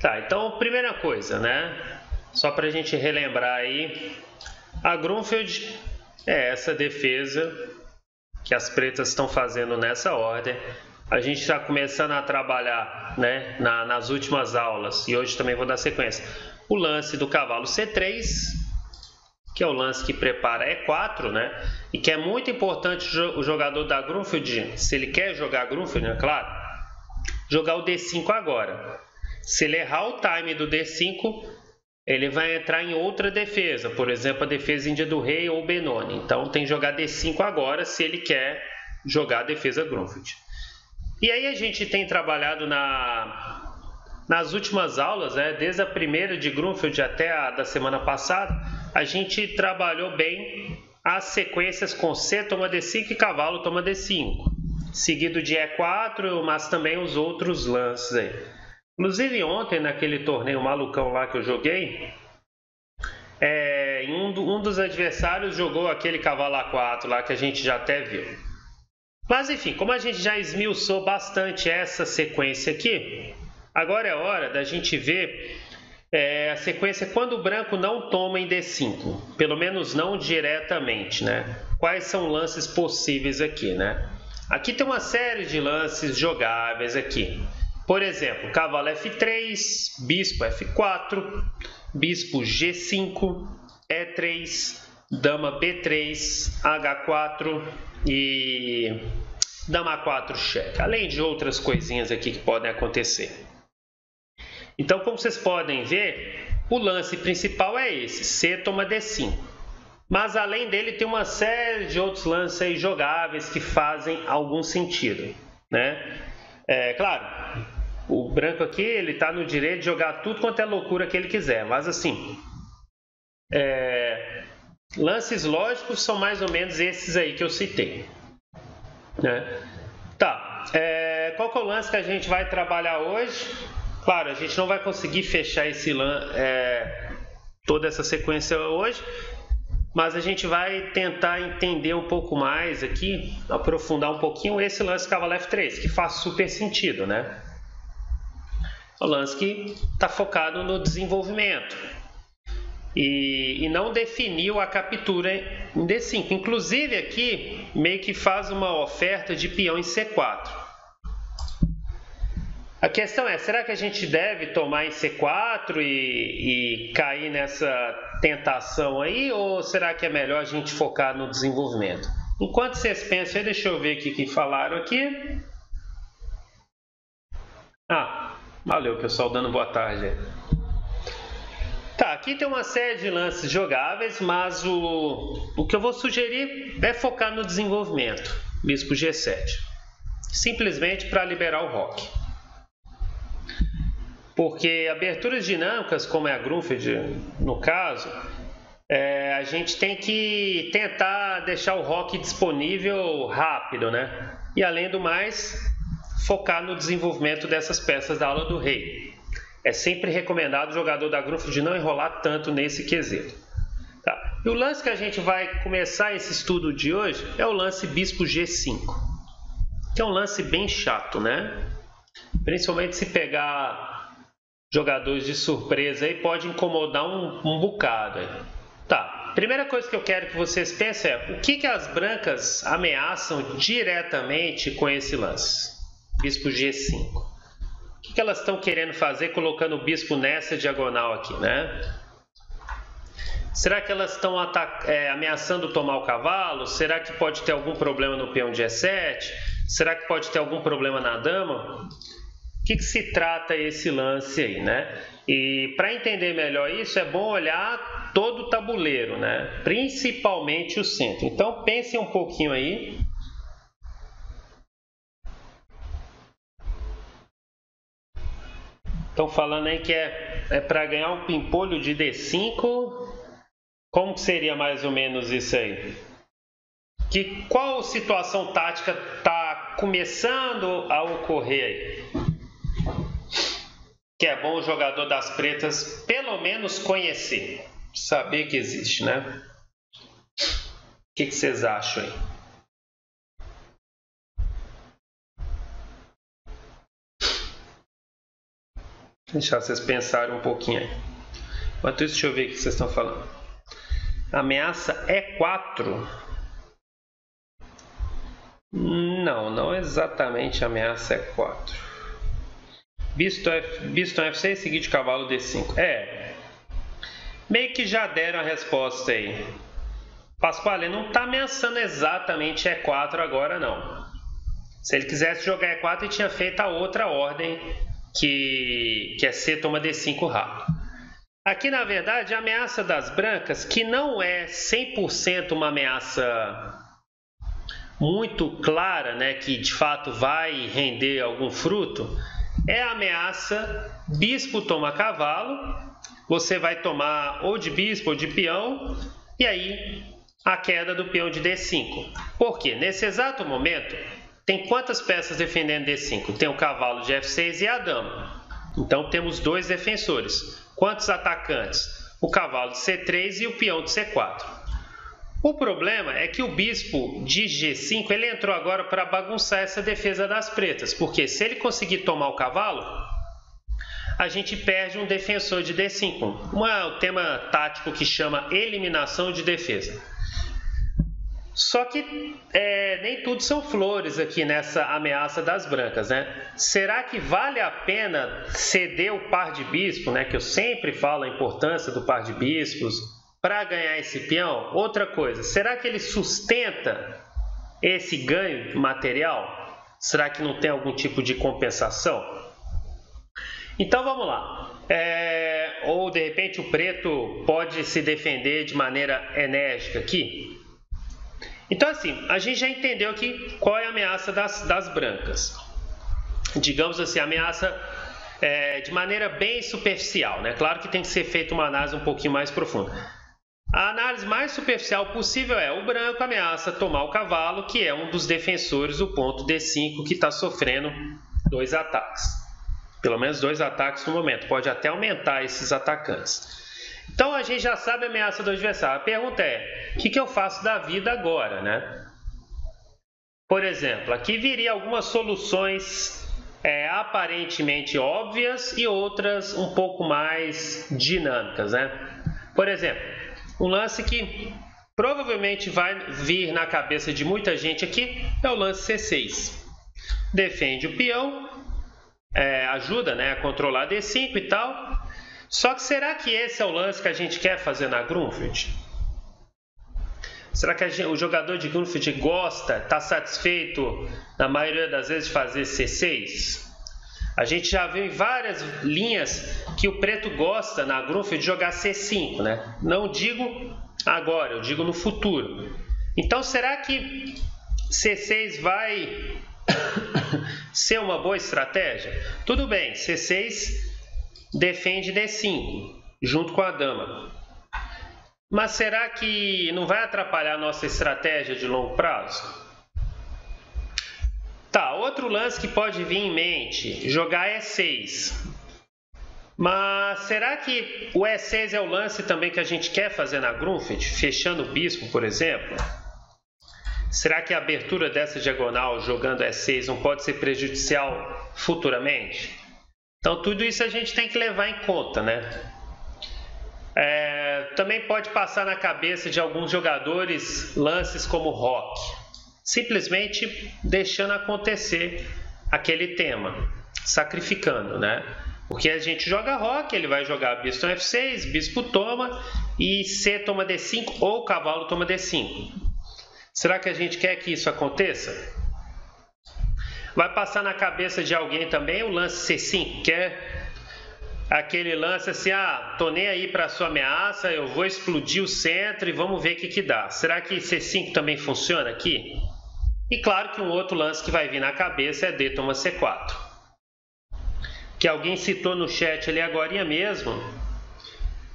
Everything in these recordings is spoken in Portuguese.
Tá, então primeira coisa, né? Só para a gente relembrar aí, a Grunfeld é essa defesa que as pretas estão fazendo nessa ordem. A gente está começando a trabalhar né, na, nas últimas aulas e hoje também vou dar sequência. O lance do cavalo C3, que é o lance que prepara E4, né? E que é muito importante o jogador da Grunfeld, se ele quer jogar Grunfeld, é claro, jogar o D5 agora. Se ele errar o time do D5, ele vai entrar em outra defesa, por exemplo, a defesa índia do rei ou Benoni. Então tem que jogar D5 agora se ele quer jogar a defesa Grunfeld. E aí a gente tem trabalhado na, nas últimas aulas, né, desde a primeira de Grunfeld até a da semana passada, a gente trabalhou bem as sequências com C toma D5 e cavalo toma D5, seguido de E4, mas também os outros lances aí. Inclusive ontem, naquele torneio malucão lá que eu joguei, é, um, do, um, dos adversários jogou aquele cavalo A4 lá que a gente já até viu. Mas enfim, como a gente já esmiuçou bastante essa sequência aqui, agora é hora da gente ver é, a sequência quando o branco não toma em D5, pelo menos não diretamente, né? Quais são lances possíveis aqui, né? Aqui tem uma série de lances jogáveis aqui. Por exemplo, cavalo F3, bispo F4, bispo G5, E3, dama B3, H4 e dama 4 cheque, além de outras coisinhas aqui que podem acontecer. Então, como vocês podem ver, o lance principal é esse, C toma D5. Mas além dele tem uma série de outros lances jogáveis que fazem algum sentido, né? É claro, o branco aqui, ele está no direito de jogar tudo quanto é loucura que ele quiser. Mas assim, é, lances lógicos são mais ou menos esses aí que eu citei. Né? Tá, é, qual que é o lance que a gente vai trabalhar hoje? Claro, a gente não vai conseguir fechar esse é, toda essa sequência hoje, mas a gente vai tentar entender um pouco mais aqui, aprofundar um pouquinho esse lance cavalo F3, que faz super sentido, né? O que está focado no desenvolvimento e, e, não definiu a captura em D5. Inclusive aqui meio que faz uma oferta de peão em C4. A questão é, será que a gente deve tomar em C4 e, e cair nessa tentação aí ou será que é melhor a gente focar no desenvolvimento? Enquanto vocês pensam, deixa eu ver o que falaram aqui. Ah, Valeu, pessoal, dando boa tarde. Tá, aqui tem uma série de lances jogáveis, mas o, o que eu vou sugerir é focar no desenvolvimento, bispo G7. Simplesmente para liberar o rock. Porque aberturas dinâmicas, como é a Grunfeld no caso, é, a gente tem que tentar deixar o rock disponível rápido, né? E além do mais, focar no desenvolvimento dessas peças da aula do rei. É sempre recomendado o jogador da grupo de não enrolar tanto nesse quesito. Tá. E o lance que a gente vai começar esse estudo de hoje é o lance bispo G5, que é um lance bem chato, né? Principalmente se pegar jogadores de surpresa aí, pode incomodar um, um bocado. Aí. Tá, primeira coisa que eu quero que vocês pensem é o que, que as brancas ameaçam diretamente com esse lance bispo G5. O que, elas estão querendo fazer colocando o bispo nessa diagonal aqui, né? Será que elas estão é, ameaçando tomar o cavalo? Será que pode ter algum problema no peão de E7? Será que pode ter algum problema na dama? O que, que se trata esse lance aí, né? E para entender melhor isso, é bom olhar todo o tabuleiro, né? Principalmente o centro. Então pensem um pouquinho aí Estão falando aí que é, é para ganhar um pimpolho de D5. Como que seria mais ou menos isso aí? Que qual situação tática está começando a ocorrer aí? Que é bom o jogador das pretas pelo menos conhecer, saber que existe, né? O que, que vocês acham aí? Deixar vocês pensarem um pouquinho aí. Enquanto isso, deixa eu ver o que vocês estão falando. Ameaça E4. Não, não exatamente ameaça E4. Bispo, F, bispo F6, seguido de cavalo D5. É. Meio que já deram a resposta aí. Pasquale não está ameaçando exatamente E4 agora, não. Se ele quisesse jogar E4, ele tinha feito a outra ordem, que, que é C toma D5 rápido. Aqui, na verdade, a ameaça das brancas, que não é 100% uma ameaça muito clara, né, que de fato vai render algum fruto, é a ameaça bispo toma cavalo, você vai tomar ou de bispo ou de peão, e aí a queda do peão de D5. Por quê? Nesse exato momento, tem quantas peças defendendo D5? Tem o cavalo de F6 e a dama. Então temos dois defensores. Quantos atacantes? O cavalo de C3 e o peão de C4. O problema é que o bispo de G5 ele entrou agora para bagunçar essa defesa das pretas, porque se ele conseguir tomar o cavalo, a gente perde um defensor de D5. Um tema tático que chama eliminação de defesa. Só que é, nem tudo são flores aqui nessa ameaça das brancas, né? Será que vale a pena ceder o par de bispo, né? Que eu sempre falo a importância do par de bispos, para ganhar esse peão? Outra coisa, será que ele sustenta esse ganho material? Será que não tem algum tipo de compensação? Então vamos lá. É, ou de repente o preto pode se defender de maneira enérgica aqui? Então, assim, a gente já entendeu aqui qual é a ameaça das, das brancas. Digamos assim, a ameaça é, de maneira bem superficial, né? Claro que tem que ser feita uma análise um pouquinho mais profunda. A análise mais superficial possível é o branco ameaça tomar o cavalo, que é um dos defensores do ponto D5 que está sofrendo dois ataques. Pelo menos dois ataques no momento. Pode até aumentar esses atacantes. Então a gente já sabe a ameaça do adversário. A pergunta é: o que, que eu faço da vida agora, né? Por exemplo, aqui viria algumas soluções é, aparentemente óbvias e outras um pouco mais dinâmicas, né? Por exemplo, um lance que provavelmente vai vir na cabeça de muita gente aqui é o lance C6. Defende o peão, é, ajuda né, a controlar D5 e tal. Só que será que esse é o lance que a gente quer fazer na Grunfeld? Será que gente, o jogador de Grunfeld gosta, está satisfeito na maioria das vezes de fazer C6? A gente já viu em várias linhas que o preto gosta na Grunfeld de jogar C5, né? Não digo agora, eu digo no futuro. Então será que C6 vai ser uma boa estratégia? Tudo bem, C6 defende D5 junto com a dama. Mas será que não vai atrapalhar a nossa estratégia de longo prazo? Tá, outro lance que pode vir em mente, jogar E6. Mas será que o E6 é o lance também que a gente quer fazer na Grunfeld, fechando o bispo, por exemplo? Será que a abertura dessa diagonal jogando E6 não pode ser prejudicial futuramente? Então tudo isso a gente tem que levar em conta, né? É, também pode passar na cabeça de alguns jogadores lances como rock simplesmente deixando acontecer aquele tema, sacrificando, né? Porque a gente joga rock, ele vai jogar bispo F6, bispo toma e C toma D5 ou cavalo toma D5. Será que a gente quer que isso aconteça? Vai passar na cabeça de alguém também o lance C5, que é aquele lance assim, ah, tô nem aí para sua ameaça, eu vou explodir o centro e vamos ver o que que dá. Será que C5 também funciona aqui? E claro que um outro lance que vai vir na cabeça é D toma C4. Que alguém citou no chat ali agora mesmo,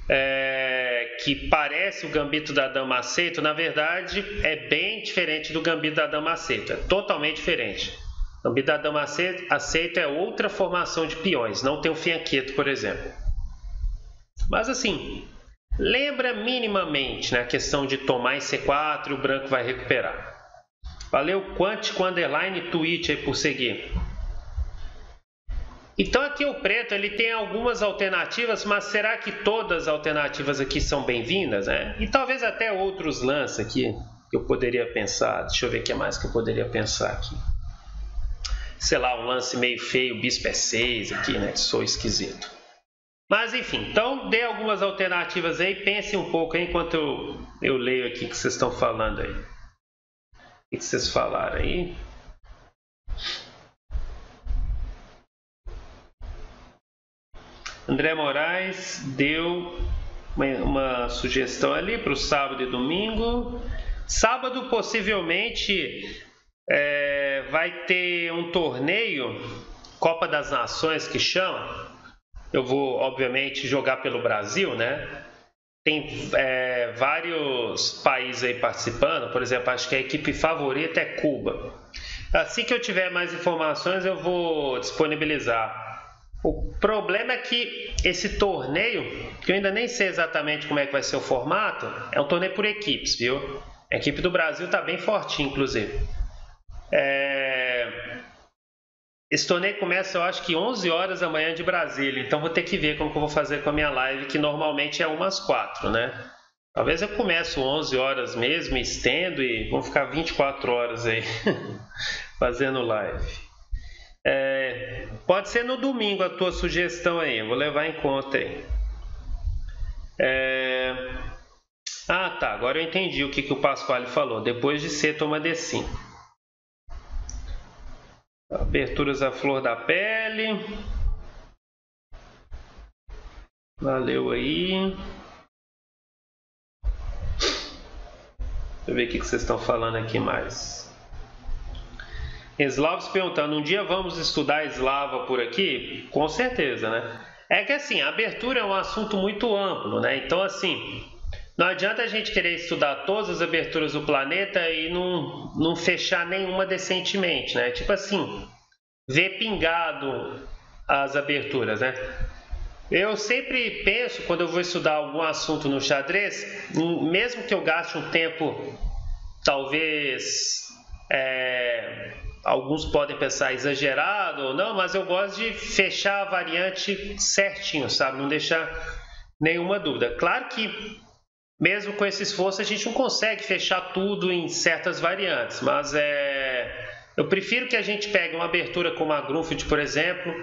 é, que parece o gambito da dama aceito, na verdade é bem diferente do gambito da dama aceito, é totalmente diferente. O gambito da dama aceito é outra formação de peões, não tem o fianqueto, por exemplo. Mas assim, lembra minimamente né, a questão de tomar em C4 e o branco vai recuperar. Valeu Quântico Underline Twitch aí por seguir. Então aqui o preto ele tem algumas alternativas, mas será que todas as alternativas aqui são bem-vindas? Né? E talvez até outros lances aqui que eu poderia pensar. Deixa eu ver o que mais que eu poderia pensar aqui. Sei lá, um lance meio feio, bispo é 6 aqui, né? Sou esquisito. Mas enfim, então dê algumas alternativas aí, pense um pouco aí, enquanto eu, eu leio aqui o que vocês estão falando aí. O que vocês falaram aí? André Moraes deu uma, uma sugestão ali para o sábado e domingo. Sábado, possivelmente, é, vai ter um torneio, Copa das Nações que chama. Eu vou, obviamente, jogar pelo Brasil, né? Tem é, vários países aí participando, por exemplo, acho que a equipe favorita é Cuba. Assim que eu tiver mais informações, eu vou disponibilizar. O problema é que esse torneio, que eu ainda nem sei exatamente como é que vai ser o formato, é um torneio por equipes, viu? A equipe do Brasil está bem fortinha, inclusive. É... Esse torneio começa, eu acho que 11 horas da manhã de Brasília, então vou ter que ver como que eu vou fazer com a minha live, que normalmente é umas 4, né? Talvez eu comece 11 horas mesmo, estendo e vou ficar 24 horas aí fazendo live. É, pode ser no domingo a tua sugestão aí, vou levar em conta aí. É, ah, tá, agora eu entendi o que, que o Pasquale falou. Depois de C, toma D5. Aberturas à flor da pele. Valeu aí. Deixa eu ver o que, vocês estão falando aqui mais. Eslavos perguntando, um dia vamos estudar eslava por aqui? Com certeza, né? É que assim, a abertura é um assunto muito amplo, né? Então, assim, não adianta a gente querer estudar todas as aberturas do planeta e não, não fechar nenhuma decentemente, né? Tipo assim, ver pingado as aberturas, né? Eu sempre penso, quando eu vou estudar algum assunto no xadrez, mesmo que eu gaste um tempo, talvez é, alguns podem pensar exagerado ou não, mas eu gosto de fechar a variante certinho, sabe? Não deixar nenhuma dúvida. Claro que mesmo com esse esforço a gente não consegue fechar tudo em certas variantes, mas é eu prefiro que a gente pegue uma abertura como a Grunfeld, por exemplo,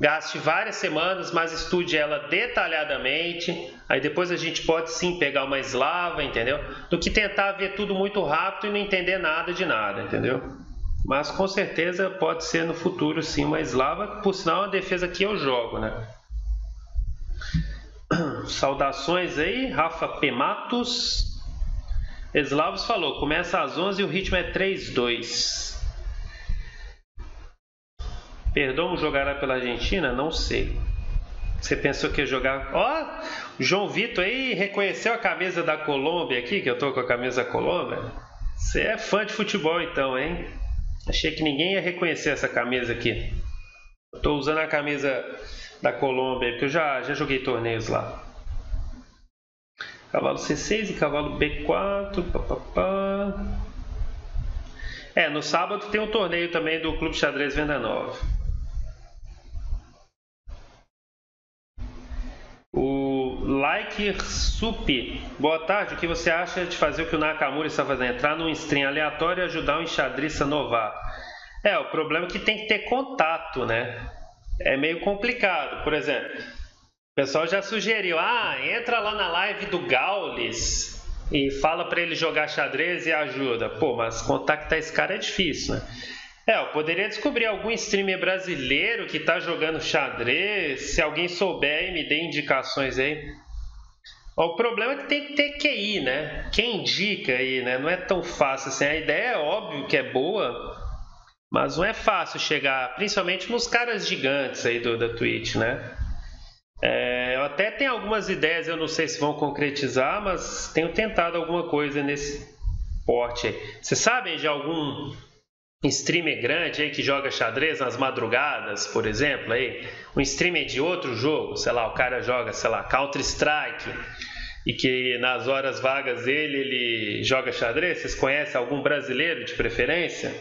gaste várias semanas, mas estude ela detalhadamente. Aí depois a gente pode sim pegar uma eslava, entendeu? Do que tentar ver tudo muito rápido e não entender nada de nada, entendeu? Mas com certeza pode ser no futuro sim uma eslava, por sinal é uma defesa que eu jogo, né? Saudações aí, Rafa Pematos. Eslavos falou, começa às 11 e o ritmo é 3-2. Perdão jogará pela Argentina? Não sei. Você pensou que ia jogar. Ó, oh, João Vitor aí reconheceu a camisa da Colômbia aqui, que eu tô com a camisa da Colômbia. Você é fã de futebol então, hein? Achei que ninguém ia reconhecer essa camisa aqui. Estou usando a camisa da Colômbia, porque eu já, já joguei torneios lá. Cavalo C6 e cavalo B4. Pá, pá, pá. É, no sábado tem um torneio também do Clube Xadrez Venda Nova. O Like Sup, boa tarde. O que você acha de fazer o que o Nakamura está fazendo? Entrar num stream aleatório e ajudar um enxadrista novar. É, o problema é que tem que ter contato, né? É meio complicado. Por exemplo, o pessoal já sugeriu: ah, entra lá na live do Gaules e fala para ele jogar xadrez e ajuda. Pô, mas contactar esse cara é difícil, né? É, eu poderia descobrir algum streamer brasileiro que está jogando xadrez. Se alguém souber, me dê indicações aí. O problema é que tem que ter QI, né? Quem indica aí, né? Não é tão fácil assim. A ideia é óbvio que é boa, mas não é fácil chegar, principalmente nos caras gigantes aí do, da Twitch, né? É, eu até tenho algumas ideias, eu não sei se vão concretizar, mas tenho tentado alguma coisa nesse porte. Vocês sabem de algum streamer grande aí que joga xadrez nas madrugadas, por exemplo, aí, um streamer de outro jogo, sei lá, o cara joga, sei lá, Counter Strike e que nas horas vagas dele ele joga xadrez. Vocês conhecem algum brasileiro de preferência?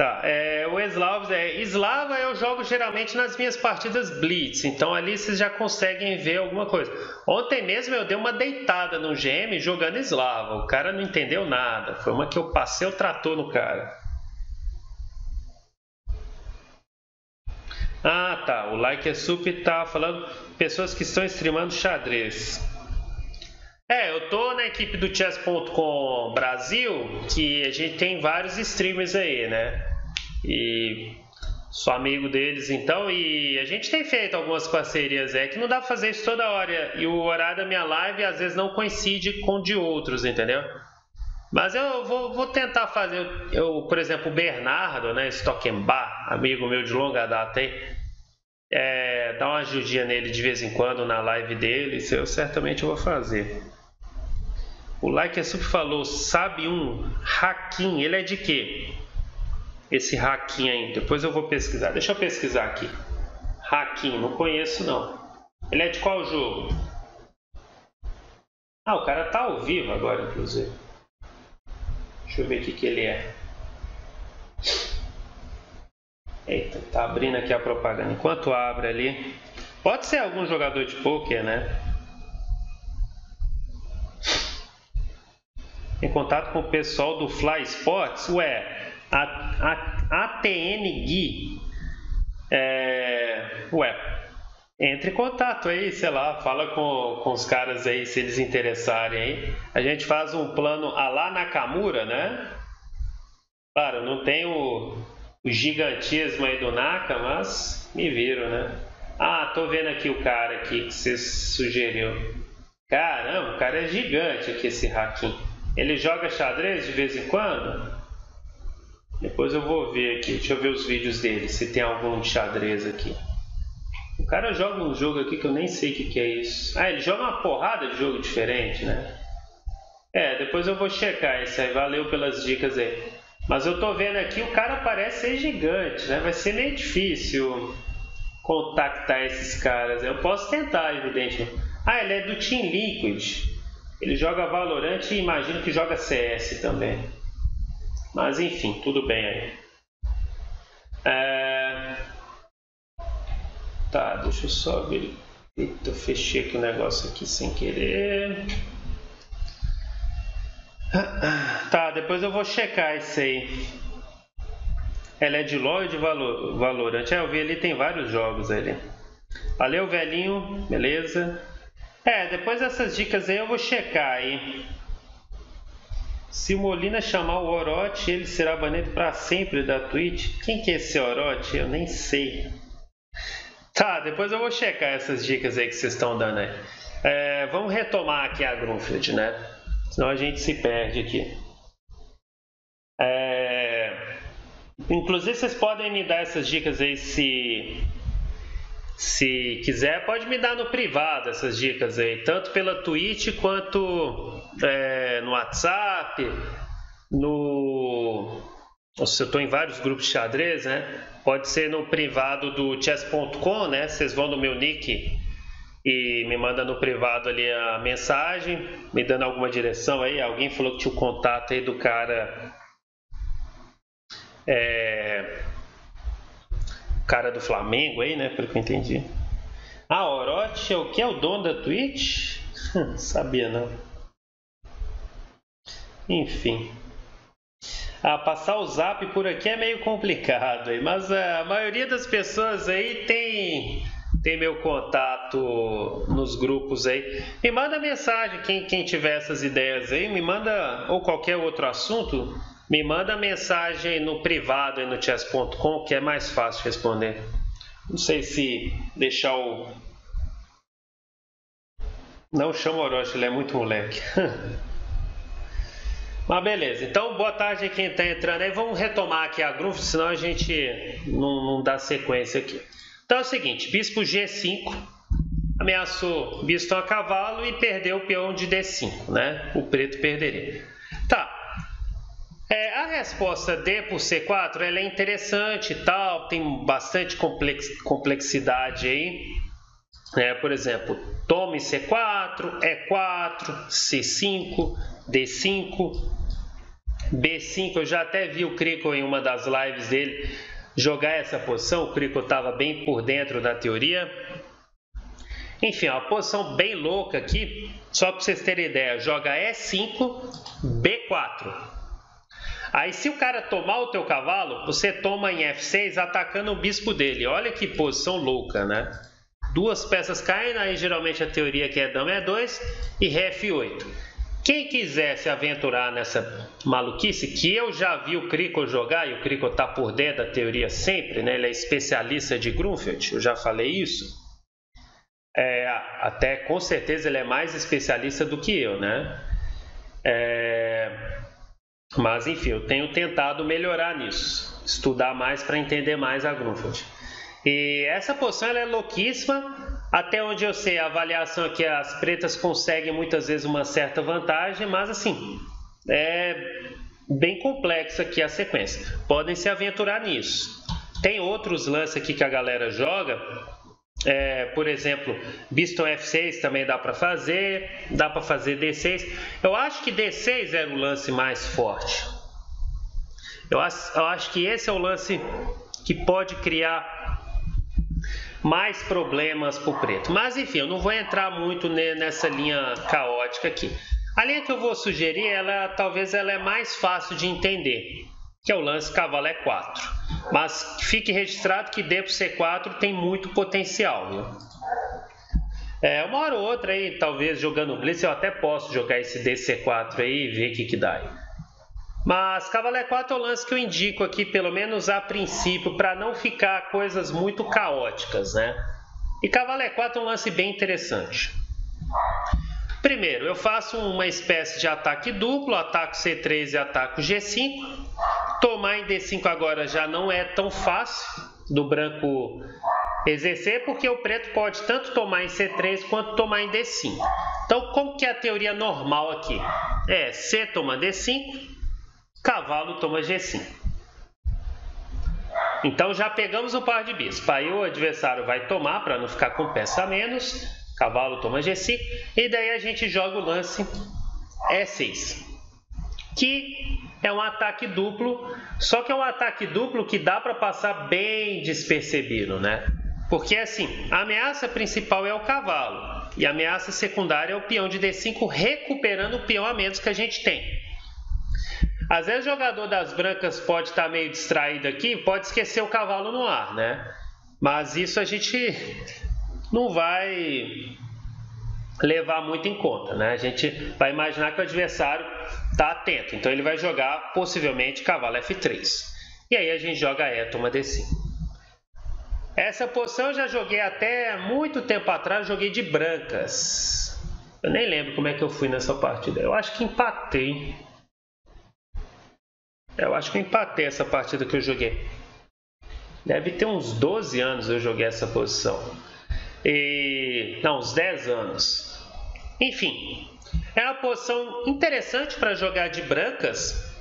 Tá, é, o Eslavs é. Slava eu jogo geralmente nas minhas partidas Blitz, então ali vocês já conseguem ver alguma coisa. Ontem mesmo eu dei uma deitada no GM jogando Slava, o cara não entendeu nada. Foi uma que eu passei o trator no cara. Ah, tá. O Like é Sup tá falando pessoas que estão streamando xadrez. É, eu tô na equipe do chess.com Brasil, que a gente tem vários streamers aí, né? E sou amigo deles então, e a gente tem feito algumas parcerias, é que não dá pra fazer isso toda hora, e o horário da minha live às vezes não coincide com o de outros, entendeu? Mas eu vou, vou tentar fazer, eu, por exemplo, o Bernardo, né, Stockenbach, amigo meu de longa data aí, é, dar uma ajudinha nele de vez em quando na live dele, isso eu certamente vou fazer. O Like é Super falou, sabe um Hakim, ele é de quê? Esse Hakim aí, depois eu vou pesquisar. Deixa eu pesquisar aqui. Hakim, não conheço não. Ele é de qual jogo? Ah, o cara tá ao vivo agora, inclusive. Deixa eu ver o que ele é. Eita, tá abrindo aqui a propaganda. Enquanto abre ali. Pode ser algum jogador de poker, né? em contato com o pessoal do Fly Sports, ué, ATN Gui, é, ué, entre em contato aí, sei lá, fala com, com os caras aí se eles interessarem. A gente faz um plano a lá Nakamura, né? Claro, não tem o, o gigantismo aí do Naka, mas me viram, né? Ah, tô vendo aqui o cara aqui que você sugeriu. Caramba, o cara é gigante aqui esse Hakim. Ele joga xadrez de vez em quando? Depois eu vou ver aqui, deixa eu ver os vídeos dele, se tem algum de xadrez aqui. O cara joga um jogo aqui que eu nem sei o que, que é isso. Ah, ele joga uma porrada de jogo diferente, né? É, depois eu vou checar isso aí, valeu pelas dicas aí. Mas eu tô vendo aqui, o cara parece ser gigante, né? Vai ser meio difícil contactar esses caras. Eu posso tentar, evidentemente. Ah, ele é do Team Liquid. Ele joga Valorant e imagino que joga CS também. Mas enfim, tudo bem aí. É... Tá, deixa eu só ver. Eita, eu fechei aqui o negócio aqui sem querer. Tá, depois eu vou checar isso aí. Ela é de LoL de Valor, Valorant. É, eu vi ali, tem vários jogos ali. Valeu, velhinho. Beleza. É, depois dessas dicas aí eu vou checar aí. Se o Molina chamar o Orochi, ele será banido para sempre da Twitch. Quem que é esse Orochi? Eu nem sei. Tá, depois eu vou checar essas dicas aí que vocês estão dando aí. É, vamos retomar aqui a Grunfield, né? Senão a gente se perde aqui. É... Inclusive vocês podem me dar essas dicas aí se se quiser, pode me dar no privado essas dicas aí, tanto pela Twitch quanto é, no WhatsApp, no. Nossa, eu estou em vários grupos de xadrez, né? Pode ser no privado do chess.com, né? Vocês vão no meu nick e me manda no privado ali a mensagem, me dando alguma direção aí. Alguém falou que tinha o contato aí do cara. É, cara do Flamengo aí, né? Pelo que eu entendi. Ah, Orochi é o que? É o dono da Twitch? Sabia não. Enfim. Ah, passar o zap por aqui é meio complicado aí, mas a maioria das pessoas aí tem tem meu contato nos grupos aí. Me manda mensagem, quem, quem tiver essas ideias aí, me manda, ou qualquer outro assunto, me manda mensagem no privado aí no chess.com que é mais fácil responder. Não sei se deixar o. Não chama o Orochi, ele é muito moleque. Mas beleza, então boa tarde a quem está entrando aí. Vamos retomar aqui a groove, senão a gente não, não dá sequência aqui. Então é o seguinte: bispo G5 ameaçou bispo a cavalo e perdeu o peão de D5, né? O preto perderia. É, a resposta D por C4 ela é interessante e tal, tem bastante complex, complexidade aí. É, por exemplo, tome C4, E4, C5, D5. B5, eu já até vi o Crico em uma das lives dele jogar essa posição, o Crico estava bem por dentro da teoria. Enfim, uma posição bem louca aqui, só para vocês terem ideia, joga E5, B4. Aí se o cara tomar o teu cavalo, você toma em F6 atacando o bispo dele. Olha que posição louca, né? Duas peças caem, aí geralmente a teoria que é dama é 2 e ré F8. Quem quiser se aventurar nessa maluquice, que eu já vi o Crico jogar, e o Crico está por dentro da teoria sempre, né? ele é especialista de Grunfeld, eu já falei isso. É, até com certeza ele é mais especialista do que eu, né? É, mas enfim, eu tenho tentado melhorar nisso, estudar mais para entender mais a Grunfeld. E essa posição ela é louquíssima. Até onde eu sei, a avaliação é que as pretas conseguem muitas vezes uma certa vantagem, mas assim, é bem complexa aqui a sequência. Podem se aventurar nisso. Tem outros lances aqui que a galera joga. É, por exemplo, Biston F6 também dá para fazer, dá para fazer D6. Eu acho que D6 era o lance mais forte. Eu acho, eu acho que esse é o lance que pode criar mais problemas para o preto. Mas enfim, eu não vou entrar muito nessa linha caótica aqui. A linha que eu vou sugerir, ela talvez ela é mais fácil de entender, que é o lance cavalo é 4. Mas fique registrado que D para C4 tem muito potencial. Viu? É, uma hora ou outra aí, talvez jogando Blitz, eu até posso jogar esse DC4 aí e ver o que, que dá aí. Mas Cavaleiro 4 é o lance que eu indico aqui, pelo menos a princípio, para não ficar coisas muito caóticas, né? E Cavaleiro 4 é um lance bem interessante. Primeiro, eu faço uma espécie de ataque duplo, ataco C3 e ataco G5. Tomar em D5 agora já não é tão fácil do branco exercer, porque o preto pode tanto tomar em C3 quanto tomar em D5. Então, como que é a teoria normal aqui? É C toma D5, cavalo toma G5. Então já pegamos o par de bispo. Aí o adversário vai tomar para não ficar com peça a menos. Cavalo toma G5. E daí a gente joga o lance E6. Que é um ataque duplo. Só que é um ataque duplo que dá para passar bem despercebido, né? Porque assim, a ameaça principal é o cavalo. E a ameaça secundária é o peão de D5 recuperando o peão a menos que a gente tem. Às vezes o jogador das brancas pode estar meio distraído aqui, pode esquecer o cavalo no ar, né? Mas isso a gente não vai levar muito em conta, né? A gente vai imaginar que o adversário está atento, então ele vai jogar possivelmente cavalo F3. E aí a gente joga E, toma D5. Essa posição eu já joguei até muito tempo atrás, joguei de brancas. Eu nem lembro como é que eu fui nessa partida. Eu acho que empatei. Eu acho que empatei essa partida que eu joguei. Deve ter uns 12 anos eu joguei essa posição. E. Não, uns 10 anos. Enfim, é uma posição interessante para jogar de brancas,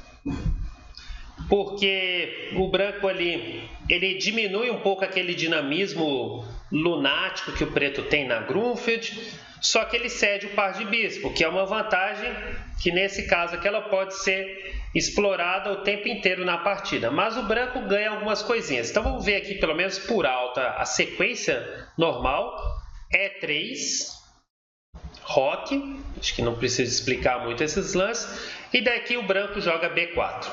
porque o branco ali ele diminui um pouco aquele dinamismo lunático que o preto tem na Grunfeld, só que ele cede o par de bispo, que é uma vantagem que nesse caso aqui ela pode ser explorada o tempo inteiro na partida. Mas o branco ganha algumas coisinhas. Então vamos ver aqui pelo menos por alta a sequência normal. E3, Rock, acho que não preciso explicar muito esses lances. E daqui o branco joga B4.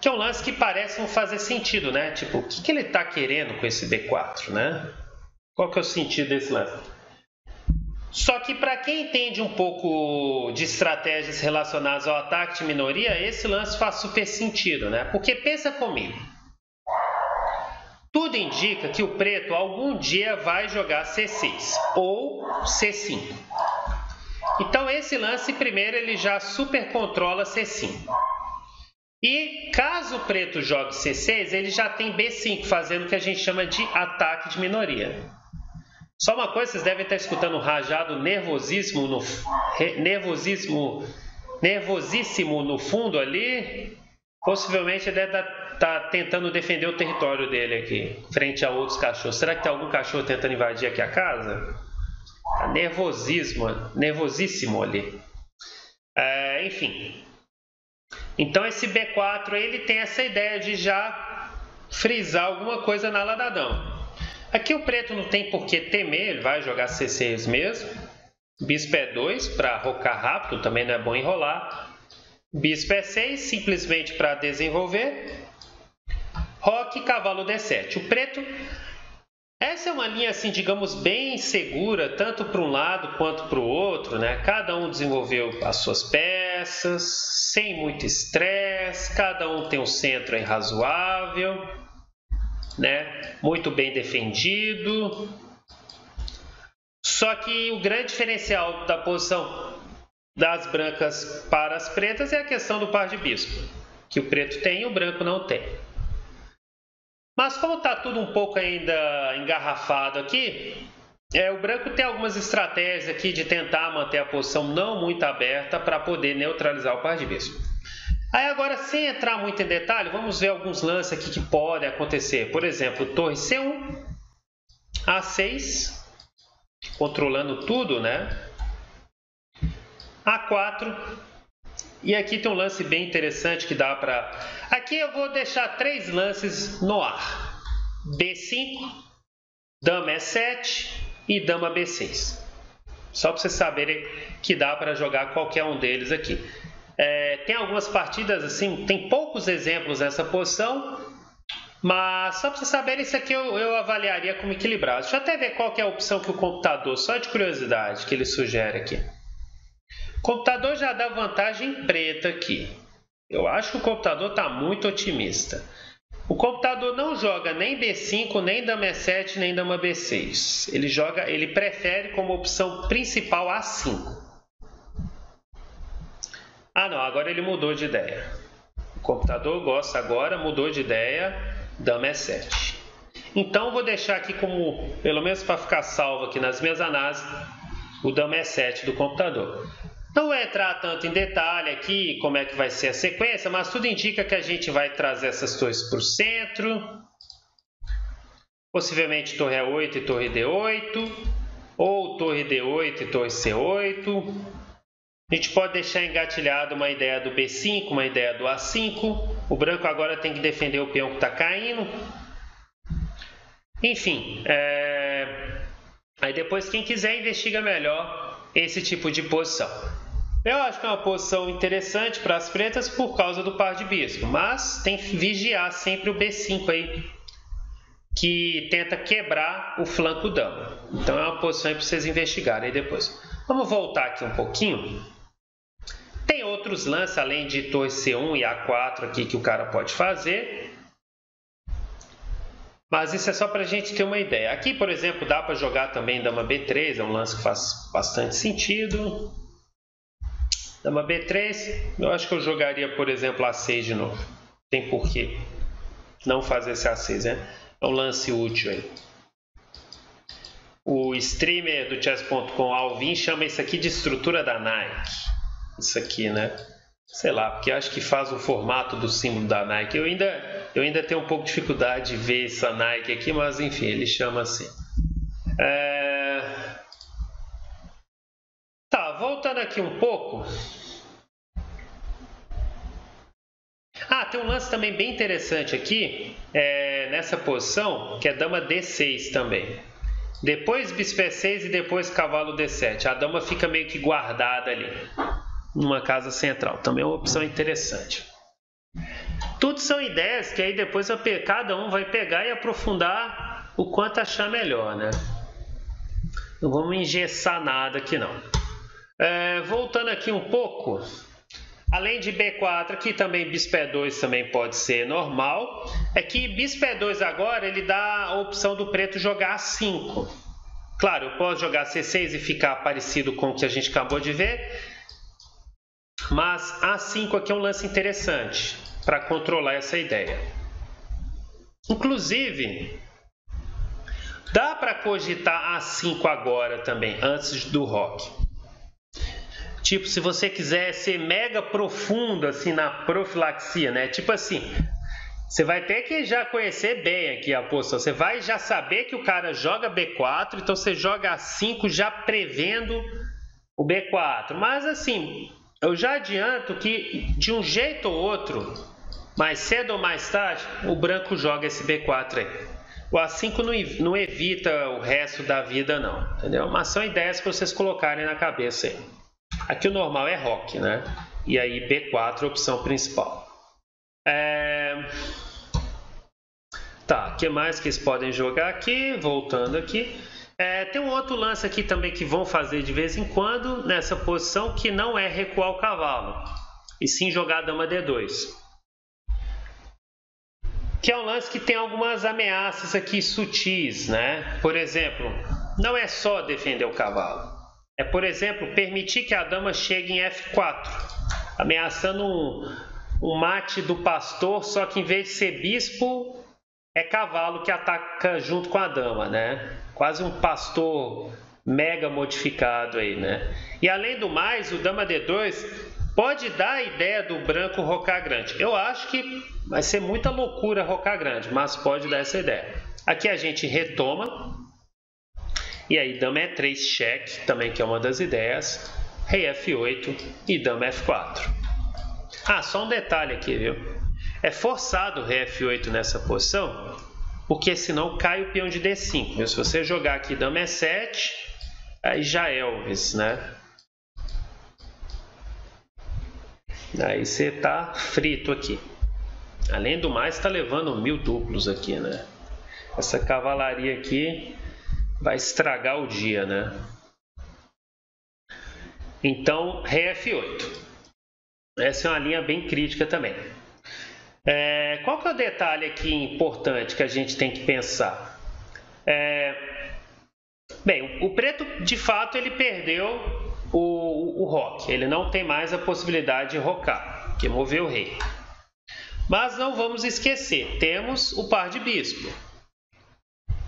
Que é um lance que parece não fazer sentido, né? Tipo, o que, que ele está querendo com esse B4, né? Qual que é o sentido desse lance? Só que para quem entende um pouco de estratégias relacionadas ao ataque de minoria, esse lance faz super sentido, né? Porque pensa comigo. Tudo indica que o preto algum dia vai jogar C6 ou C5. Então esse lance primeiro ele já super controla C5. E caso o preto jogue C6, ele já tem B5, fazendo o que a gente chama de ataque de minoria. Só uma coisa, vocês devem estar escutando um rajado nervosíssimo no nervosíssimo nervosíssimo no fundo ali. Possivelmente deve estar tá tentando defender o território dele aqui, frente a outros cachorros. Será que tem algum cachorro tentando invadir aqui a casa? Tá nervosismo, nervosíssimo ali. É, enfim. Então esse B4 ele tem essa ideia de já frisar alguma coisa na ala da dama. Aqui o preto não tem por que temer, ele vai jogar C6 mesmo. Bispo E2 para rocar rápido, também não é bom enrolar. Bispo E6 simplesmente para desenvolver. Roque, cavalo D7. O preto essa é uma linha, assim, digamos, bem segura, tanto para um lado quanto para o outro, né? Cada um desenvolveu as suas peças, sem muito estresse, cada um tem um centro aí razoável, né? Muito bem defendido. Só que o grande diferencial da posição das brancas para as pretas é a questão do par de bispo, que o preto tem e o branco não tem. Mas como está tudo um pouco ainda engarrafado aqui, é, o branco tem algumas estratégias aqui de tentar manter a posição não muito aberta para poder neutralizar o par de bispo. Aí agora, sem entrar muito em detalhe, vamos ver alguns lances aqui que podem acontecer. Por exemplo, torre C1, A6, controlando tudo, né? A4, e aqui tem um lance bem interessante que dá para. Aqui eu vou deixar três lances no ar: B5, Dama E7 e Dama B6. Só para vocês saberem que dá para jogar qualquer um deles aqui. É, tem algumas partidas assim, tem poucos exemplos nessa posição, mas só para vocês saberem, isso aqui eu, eu avaliaria como equilibrado. Deixa eu até ver qual é a opção que o computador, só de curiosidade, que ele sugere aqui. O computador já dá vantagem preta aqui. Eu acho que o computador está muito otimista. O computador não joga nem B5, nem dama E7, nem dama B6. Ele joga, ele prefere como opção principal A5. Ah, não, agora ele mudou de ideia. O computador gosta agora, mudou de ideia, dama E7. Então vou deixar aqui como, pelo menos para ficar salvo aqui nas minhas análises, o dama E7 do computador. Não vou entrar tanto em detalhe aqui como é que vai ser a sequência, mas tudo indica que a gente vai trazer essas torres para o centro. Possivelmente torre E8 e torre D8, ou torre D8 e torre C8. A gente pode deixar engatilhado uma ideia do B5, uma ideia do A5. O branco agora tem que defender o peão que está caindo. Enfim, é... aí depois quem quiser investiga melhor esse tipo de posição. Eu acho que é uma posição interessante para as pretas por causa do par de bispo, mas tem que vigiar sempre o B5 aí, que tenta quebrar o flanco dama. Então é uma posição para vocês investigarem depois. Vamos voltar aqui um pouquinho. Tem outros lances além de torre C1 e A4 aqui que o cara pode fazer. Mas isso é só para a gente ter uma ideia. Aqui, por exemplo, dá para jogar também dama B3, é um lance que faz bastante sentido. Dama B3, eu acho que eu jogaria, por exemplo, A6 de novo. Tem porquê não fazer esse A6, né? É um lance útil aí. O streamer do chess.com Alvin chama isso aqui de estrutura da Nike. Isso aqui, né? Sei lá, porque acho que faz o formato do símbolo da Nike. Eu ainda, eu ainda tenho um pouco de dificuldade de ver essa Nike aqui, mas enfim, ele chama assim. É... Tá, voltando aqui um pouco. Ah, tem um lance também bem interessante aqui, é, nessa posição, que é dama D6 também. Depois bispo E6 e depois cavalo D7. A dama fica meio que guardada ali, numa casa central. Também é uma opção interessante. Tudo são ideias que aí depois cada um vai pegar e aprofundar o quanto achar melhor, né? Não vamos engessar nada aqui não. É, voltando aqui um pouco, além de B4, aqui também bispo E2 também pode ser normal. É que bispo E2 agora ele dá a opção do preto jogar A5. Claro, eu posso jogar C6 e ficar parecido com o que a gente acabou de ver. Mas A5 aqui é um lance interessante para controlar essa ideia. Inclusive, dá para cogitar A5 agora também, antes do rock. Tipo, se você quiser ser mega profundo assim na profilaxia, né? Tipo assim, você vai ter que já conhecer bem aqui a posição. Você vai já saber que o cara joga B4, então você joga A5 já prevendo o B4. Mas assim, eu já adianto que de um jeito ou outro, mais cedo ou mais tarde, o branco joga esse B4 aí. O A5 não, evita o resto da vida, não. Entendeu? Mas são ideias para vocês colocarem na cabeça aí. Aqui o normal é rock, né? E aí B4 é opção principal. É... Tá, o que mais que eles podem jogar aqui? Voltando aqui. É, tem um outro lance aqui também que vão fazer de vez em quando nessa posição que não é recuar o cavalo, e sim jogar a dama D2 que é um lance que tem algumas ameaças aqui sutis, né? Por exemplo, não é só defender o cavalo. É, por exemplo, permitir que a dama chegue em F4, ameaçando um, um mate do pastor, só que em vez de ser bispo, é cavalo que ataca junto com a dama, né? Quase um pastor mega modificado aí, né? E além do mais, o dama D2 pode dar a ideia do branco rocar grande. Eu acho que vai ser muita loucura rocar grande, mas pode dar essa ideia. Aqui a gente retoma. E aí dama E3 cheque, também que é uma das ideias. Rei F8 e dama F4. Ah, só um detalhe aqui, viu? É forçado o rei F8 nessa posição, porque senão cai o peão de D5. Se você jogar aqui dama E7, aí já é Elvis, né? Aí você tá frito aqui. Além do mais, está levando mil duplos aqui, né? Essa cavalaria aqui vai estragar o dia, né? Então, rei F8. Essa é uma linha bem crítica também. É, qual que é o detalhe aqui importante que a gente tem que pensar? É, bem, o preto, de fato, ele perdeu o, o rock. Ele não tem mais a possibilidade de rocar, que moveu o rei. Mas não vamos esquecer, temos o par de bispo.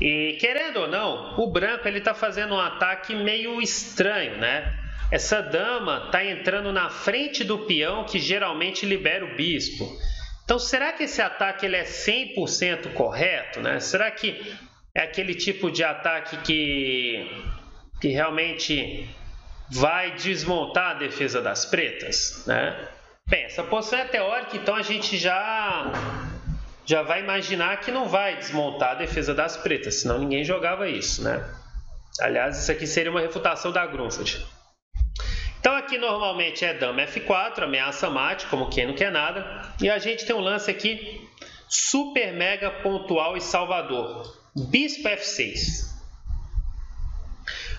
E querendo ou não, o branco ele está fazendo um ataque meio estranho, né? Essa dama está entrando na frente do peão que geralmente libera o bispo. Então, será que esse ataque ele é 100% correto? Né? Será que é aquele tipo de ataque que, que realmente vai desmontar a defesa das pretas, né? Bem, essa posição é teórica, então a gente já já vai imaginar que não vai desmontar a defesa das pretas, senão ninguém jogava isso, né? Aliás, isso aqui seria uma refutação da Grunfeld. Então aqui normalmente é dama F4, ameaça mate, como quem não quer nada, e a gente tem um lance aqui super mega pontual e salvador. Bispo F6.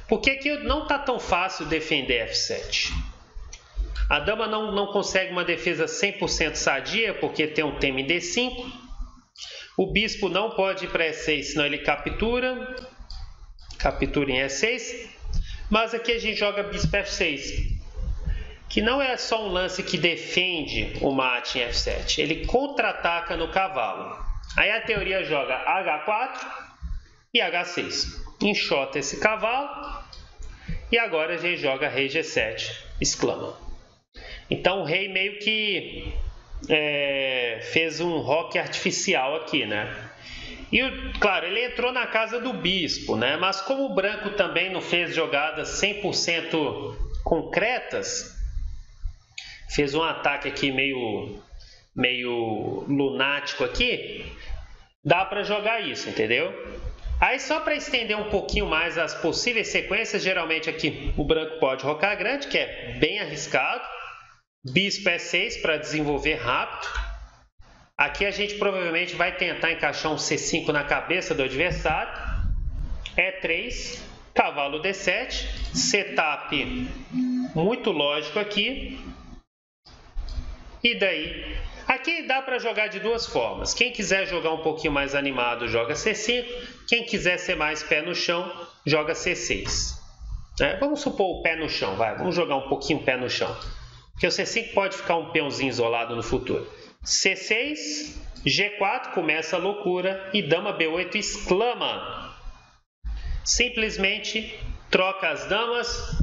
Por que, que não está tão fácil defender F7? A dama não, não consegue uma defesa 100% sadia porque tem um tema em D5. O bispo não pode ir para E6, senão ele captura. Captura em E6. Mas aqui a gente joga bispo F6. Que não é só um lance que defende o mate em F7. Ele contra-ataca no cavalo. Aí a teoria joga H4 e H6. Enxota esse cavalo e agora a gente joga rei G7, exclama. Então o rei meio que é, fez um rock artificial aqui, né? E, claro, ele entrou na casa do bispo, né? Mas como o branco também não fez jogadas 100% concretas, fez um ataque aqui meio, meio lunático aqui, dá para jogar isso, entendeu? Aí só para estender um pouquinho mais as possíveis sequências, geralmente aqui o branco pode rocar grande, que é bem arriscado. Bispo E6 para desenvolver rápido. Aqui a gente provavelmente vai tentar encaixar um C5 na cabeça do adversário. E3, cavalo D7, setup muito lógico aqui. E daí Aqui dá para jogar de duas formas. Quem quiser jogar um pouquinho mais animado, joga C5. Quem quiser ser mais pé no chão, joga C6. Né? Vamos supor o pé no chão, vai. Vamos jogar um pouquinho pé no chão. Porque o C5 pode ficar um peãozinho isolado no futuro. C6, G4 começa a loucura e dama B8 exclama. Simplesmente troca as damas,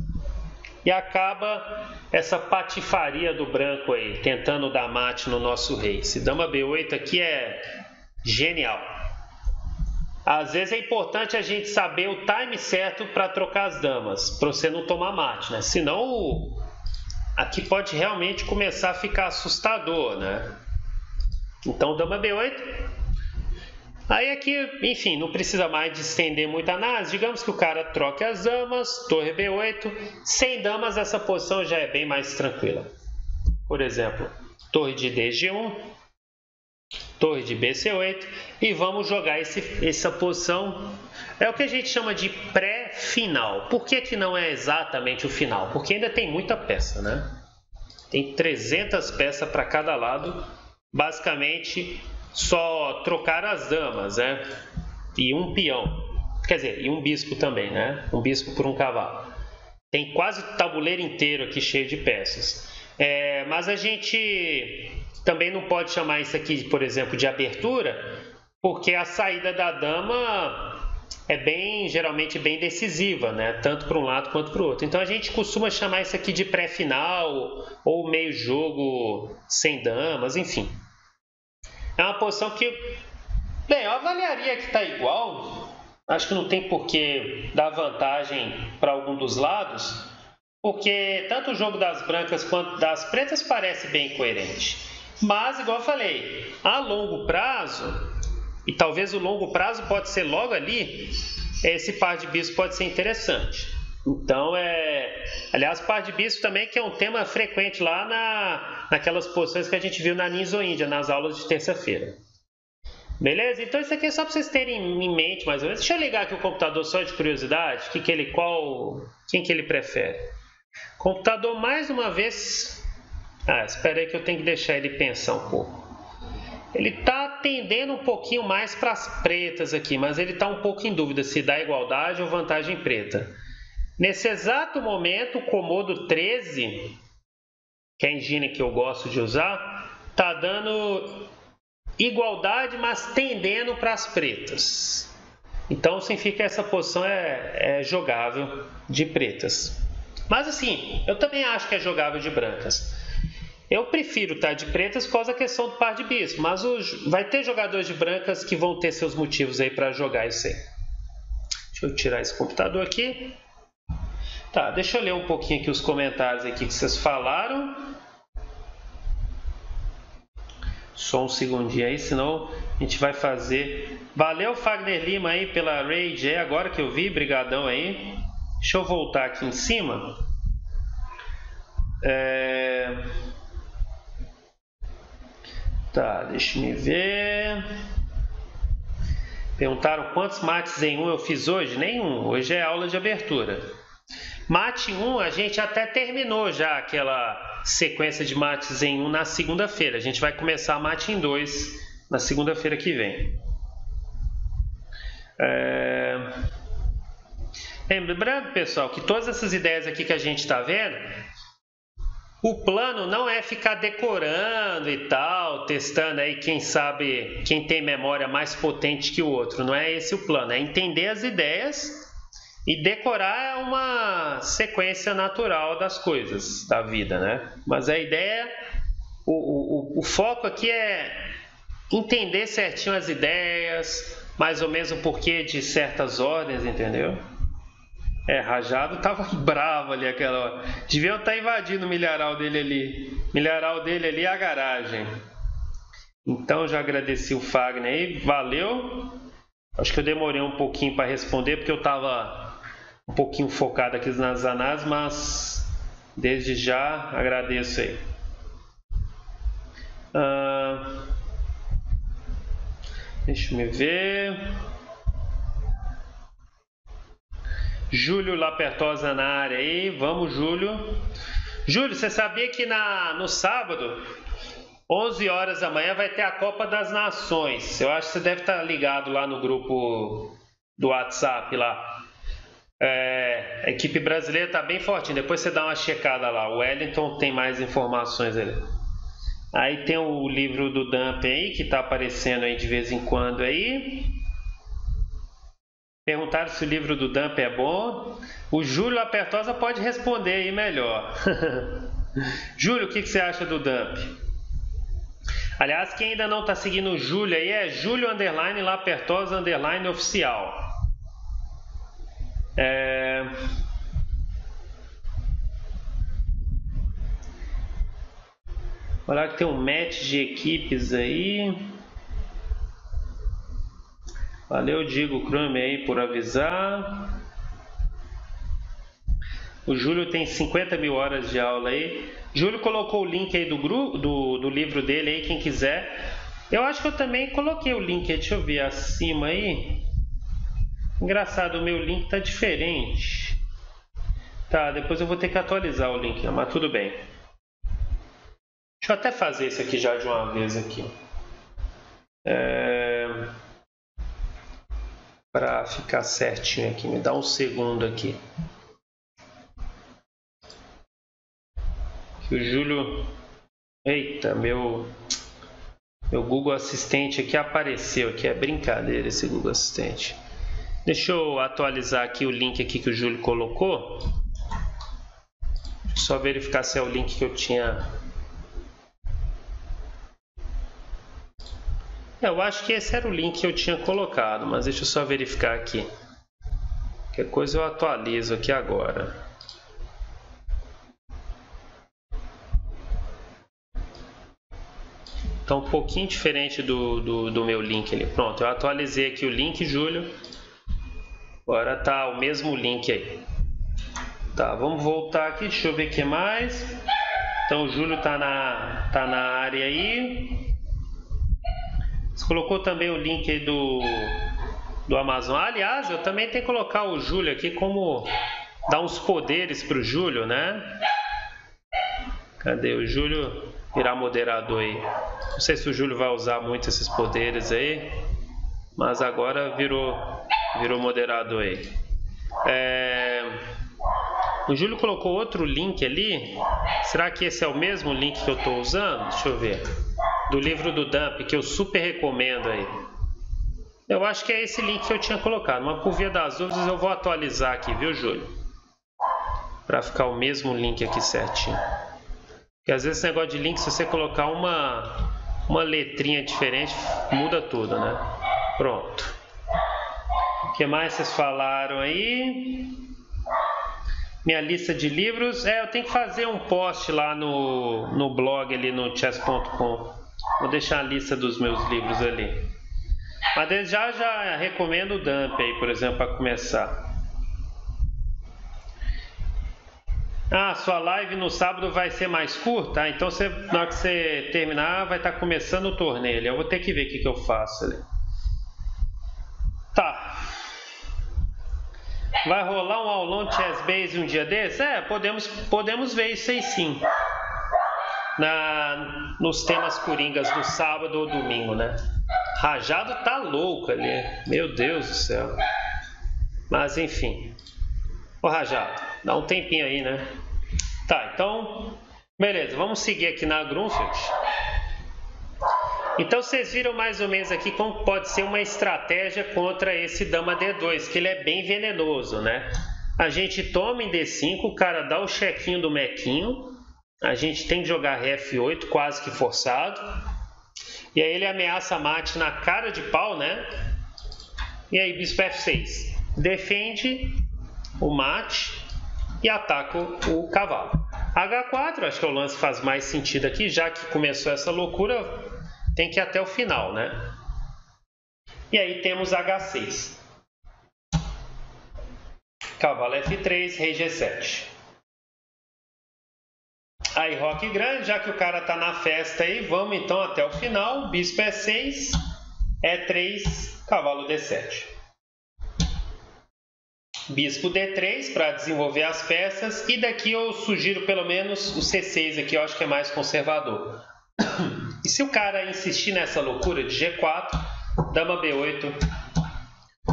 e acaba essa patifaria do branco aí, tentando dar mate no nosso rei. Esse dama B8 aqui é genial. Às vezes é importante a gente saber o time certo para trocar as damas, para você não tomar mate, né? Senão o, aqui pode realmente começar a ficar assustador, né? Então, dama B8. Aí aqui, enfim, não precisa mais de estender muita análise. Digamos que o cara troque as damas, torre B8. Sem damas, essa posição já é bem mais tranquila. Por exemplo, torre de DG1, torre de BC8 e vamos jogar esse, essa posição. É o que a gente chama de pré-final. Por que, que não é exatamente o final? Porque ainda tem muita peça, né? Tem 300 peças para cada lado. Basicamente, só trocar as damas, né? E um peão. Quer dizer, e um bispo também, né? Um bispo por um cavalo. Tem quase tabuleiro inteiro aqui cheio de peças. É, mas a gente também não pode chamar isso aqui, por exemplo, de abertura, porque a saída da dama é bem, geralmente bem decisiva, né? Tanto para um lado quanto para o outro. Então a gente costuma chamar isso aqui de pré-final ou meio jogo sem damas, enfim. É uma posição que, bem, eu avaliaria que está igual. Acho que não tem por que dar vantagem para algum dos lados, porque tanto o jogo das brancas quanto das pretas parece bem coerente. Mas, igual eu falei, a longo prazo, e talvez o longo prazo pode ser logo ali, esse par de bispo pode ser interessante. Então, é. Aliás, par de bispo também, que é um tema frequente lá na, naquelas posições que a gente viu na Ninja Índia, nas aulas de terça-feira. Beleza? Então, isso aqui é só para vocês terem em mente mais ou menos. Deixa eu ligar aqui o computador só de curiosidade, que que ele, qual, quem que ele prefere. Computador, mais uma vez. Ah, espera aí que eu tenho que deixar ele pensar um pouco. Ele está tendendo um pouquinho mais para as pretas aqui, mas ele está um pouco em dúvida se dá igualdade ou vantagem preta. Nesse exato momento, o Comodo 13, que é a engine que eu gosto de usar, está dando igualdade, mas tendendo para as pretas. Então significa que essa posição é, é jogável de pretas. Mas assim, eu também acho que é jogável de brancas. Eu prefiro estar de pretas por causa da questão do par de bispo, mas vai ter jogadores de brancas que vão ter seus motivos aí para jogar isso aí. Deixa eu tirar esse computador aqui. Tá, deixa eu ler um pouquinho aqui os comentários aqui que vocês falaram. Só um segundinho aí, senão a gente vai fazer. Valeu, Fagner Lima aí pela raid, é agora que eu vi, brigadão aí. Deixa eu voltar aqui em cima. É... Tá, deixa eu ver. Perguntaram quantos mates em um eu fiz hoje? Nenhum. Hoje é aula de abertura. Mate 1, a gente até terminou já aquela sequência de mates em 1 na segunda-feira. A gente vai começar mate em 2 na segunda-feira que vem. É... Lembrando, pessoal, que todas essas ideias aqui que a gente está vendo, o plano não é ficar decorando e tal, testando aí quem sabe, quem tem memória mais potente que o outro. Não é esse o plano, é entender as ideias e decorar é uma sequência natural das coisas da vida, né? Mas a ideia, o, o, o foco aqui é entender certinho as ideias, mais ou menos o porquê de certas ordens, entendeu? É, Rajado tava bravo ali aquela hora. Deviam estar tá invadindo o milharal dele ali. Milharal dele ali é a garagem. Então já agradeci o Fagner aí, valeu. Acho que eu demorei um pouquinho para responder porque eu tava um pouquinho focado aqui nas análises, mas desde já agradeço aí. Uh, deixa eu me ver. Júlio Lapertosa na área aí, vamos Júlio. Júlio, você sabia que na, no sábado, 11 horas da manhã, vai ter a Copa das Nações? Eu acho que você deve estar ligado lá no grupo do WhatsApp lá. É, a equipe brasileira está bem fortinha. Depois você dá uma checada lá. O Wellington tem mais informações ali. Aí tem o livro do Dump aí, que está aparecendo aí de vez em quando aí. Perguntaram se o livro do Dump é bom. O Júlio Apertosa pode responder aí melhor. Júlio, o que, que, você acha do Dump? Aliás, quem ainda não está seguindo o Júlio aí é Júlio Underline Lapertosa Underline Oficial. É... Olha que tem um match de equipes aí. Valeu, Digo Chrome aí por avisar. O Júlio tem 50 mil horas de aula aí. Júlio colocou o link aí do, grupo, do, do livro dele aí, quem quiser. Eu acho que eu também coloquei o link, deixa eu ver acima aí. Engraçado, o meu link tá diferente. Tá, depois eu vou ter que atualizar o link, mas tudo bem. Deixa eu até fazer isso aqui já de uma vez aqui. É... Para ficar certinho aqui, me dá um segundo aqui. que o Júlio. Eita, meu. Meu Google Assistente aqui apareceu aqui. É brincadeira esse Google Assistente. Deixa eu atualizar aqui o link aqui que o Júlio colocou. Só verificar se é o link que eu tinha. Eu acho que esse era o link que eu tinha colocado, mas deixa eu só verificar aqui. Qualquer coisa eu atualizo aqui agora. Está um pouquinho diferente do, do, do, meu link ali. Pronto, eu atualizei aqui o link, Júlio. Agora tá o mesmo link aí. Tá, vamos voltar aqui, deixa eu ver o que mais. Então o Júlio tá na, tá na área aí. Você colocou também o link aí do, do Amazon. Aliás, eu também tenho que colocar o Júlio aqui como dar uns poderes para o Júlio, né? Cadê o Júlio? virar moderador aí. Não sei se o Júlio vai usar muito esses poderes aí, mas agora virou, virou moderador aí. É... O Júlio colocou outro link ali. Será que esse é o mesmo link que eu estou usando? Deixa eu ver. Do livro do Dump, que eu super recomendo aí. Eu acho que é esse link que eu tinha colocado. Mas por via das dúvidas eu vou atualizar aqui, viu, Júlio? Para ficar o mesmo link aqui certinho. Porque às vezes esse negócio de link, se você colocar uma, uma letrinha diferente, muda tudo, né? Pronto. O que mais vocês falaram aí? Minha lista de livros. É, eu tenho que fazer um post lá no, no blog ali no chess.com. Vou deixar a lista dos meus livros ali. Mas já já recomendo o Dump aí, por exemplo, para começar. Ah, sua live no sábado vai ser mais curta? Ah, então você, na hora que você terminar, vai estar tá começando o torneio. Eu vou ter que ver o que, que eu faço ali. Tá. Vai rolar um aulão de chess base um dia desse? É, podemos, podemos ver isso aí sim. Na, nos temas coringas do sábado ou domingo, né? Rajado tá louco ali. Meu Deus do céu. Mas enfim. Ô Rajado, dá um tempinho aí, né? Tá, então, beleza, vamos seguir aqui na Grunfeld. Então vocês viram mais ou menos aqui como pode ser uma estratégia contra esse dama D2, que ele é bem venenoso, né? A gente toma em D5, o cara dá o chequinho do mequinho, a gente tem que jogar F8 quase que forçado, e aí ele ameaça mate na cara de pau, né? E aí bispo F6. Defende o mate e ataca o cavalo. H4, acho que é o lance faz mais sentido aqui, já que começou essa loucura, tem que ir até o final, né? E aí temos H6. Cavalo F3, Rei G7. Aí Roque grande, já que o cara tá na festa aí, vamos então até o final. Bispo E6, E3, Cavalo D7 bispo D3 para desenvolver as peças e daqui eu sugiro pelo menos o C6 aqui, eu acho que é mais conservador. E se o cara insistir nessa loucura de G4, dama B8,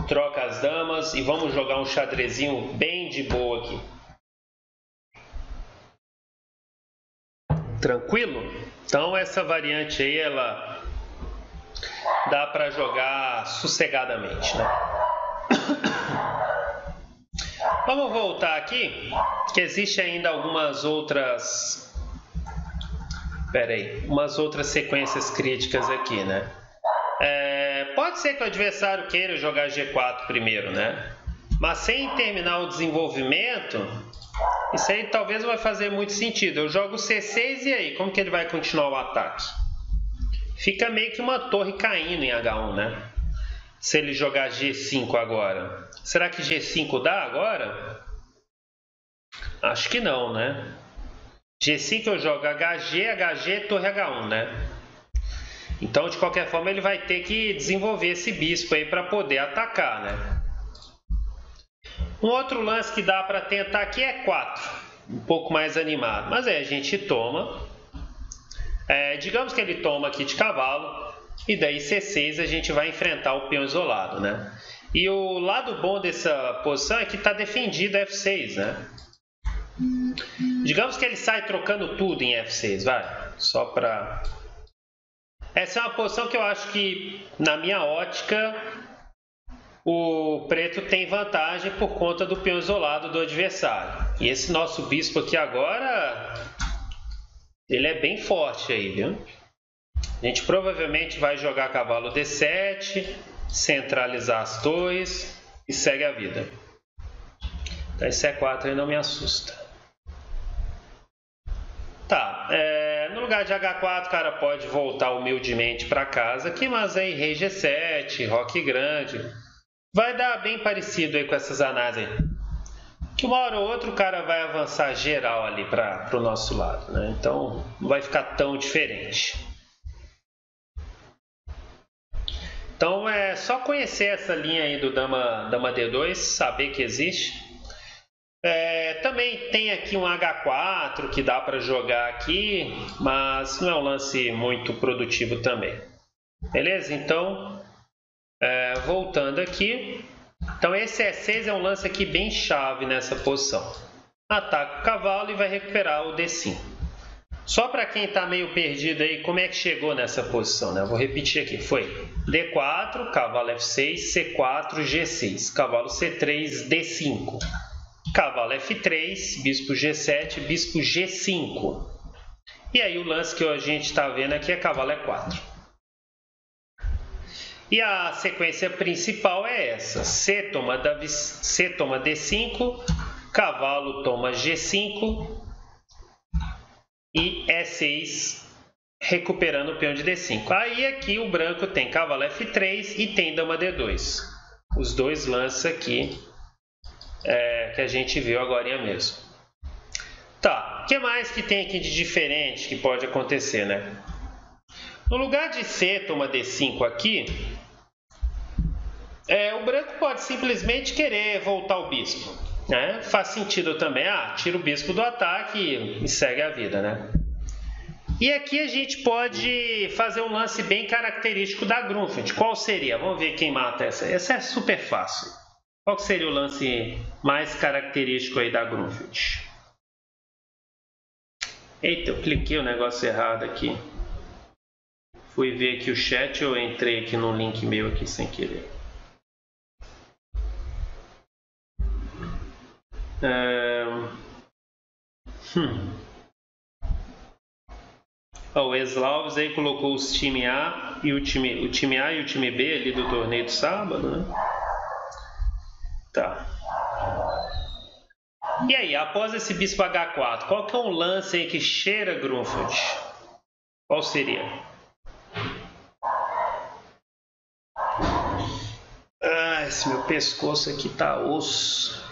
troca as damas e vamos jogar um xadrezinho bem de boa aqui. Tranquilo? Então essa variante aí ela dá para jogar sossegadamente, né? Vamos voltar aqui, que existe ainda algumas outras. Pera aí, umas outras sequências críticas aqui, né? É, pode ser que o adversário queira jogar G4 primeiro, né? Mas sem terminar o desenvolvimento, Isso aí talvez não vai fazer muito sentido. Eu jogo C6 e aí? Como que ele vai continuar o ataque? Fica meio que uma torre caindo em H1, né? Se ele jogar G5 agora. Será que G5 dá agora? Acho que não, né? G5 eu jogo HG, HG, torre H1, né? Então, de qualquer forma, ele vai ter que desenvolver esse bispo aí para poder atacar, né? Um outro lance que dá para tentar aqui é 4, um pouco mais animado. Mas aí a gente toma, é, digamos que ele toma aqui de cavalo, e daí C6 a gente vai enfrentar o peão isolado, né? E o lado bom dessa posição é que está defendido F6, né? Digamos que ele sai trocando tudo em F6, vai. Só para. Essa é uma posição que eu acho que, na minha ótica, o preto tem vantagem por conta do peão isolado do adversário. E esse nosso bispo aqui agora, ele é bem forte aí, viu? A gente provavelmente vai jogar cavalo D7, centralizar as torres e segue a vida. Então esse E4 aí não me assusta. Tá, é, no lugar de H4 o cara pode voltar humildemente para casa aqui, mas aí rei G7, roque grande, vai dar bem parecido aí com essas análises. Que uma hora ou outra o cara vai avançar geral ali para o nosso lado, né? Então não vai ficar tão diferente. Então é só conhecer essa linha aí do Dama, Dama D2, saber que existe. É, também tem aqui um H4 que dá para jogar aqui, mas não é um lance muito produtivo também. Beleza? Então, é, voltando aqui. Então esse E6 é um lance aqui bem chave nessa posição. Ataca o cavalo e vai recuperar o D5. Só para quem está meio perdido aí, como é que chegou nessa posição? Né? Eu vou repetir aqui. Foi D4, cavalo F6, C4, G6, cavalo C3, D5, cavalo F3, bispo G7, bispo G5. E aí o lance que a gente está vendo aqui é cavalo E4. E a sequência principal é essa: C toma, C toma D5, cavalo toma G5, e E6 recuperando o peão de D5. Aí aqui o branco tem cavalo F3 e tem dama D2. Os dois lances aqui é, que a gente viu agora mesmo. Tá, o que mais que tem aqui de diferente que pode acontecer, né? No lugar de C toma D5 aqui, é, o branco pode simplesmente querer voltar o bispo. Né? Faz sentido também, ah, tira o bispo do ataque e segue a vida, né? E aqui a gente pode fazer um lance bem característico da Grunfeld. Qual seria? Vamos ver quem mata essa. Essa é super fácil. Qual seria o lance mais característico aí da Grunfeld? Eita, eu cliquei o negócio errado aqui. Fui ver aqui o chat ou entrei aqui no link meu aqui sem querer. É... Hum. Oh, o Eslauves aí colocou os time A e o time, o time A e o time B ali do torneio do sábado, né? Tá. E aí, após esse bispo H4, qual que é um lance aí que cheira Grunfeld? Qual seria? Ah, esse meu pescoço aqui tá osso.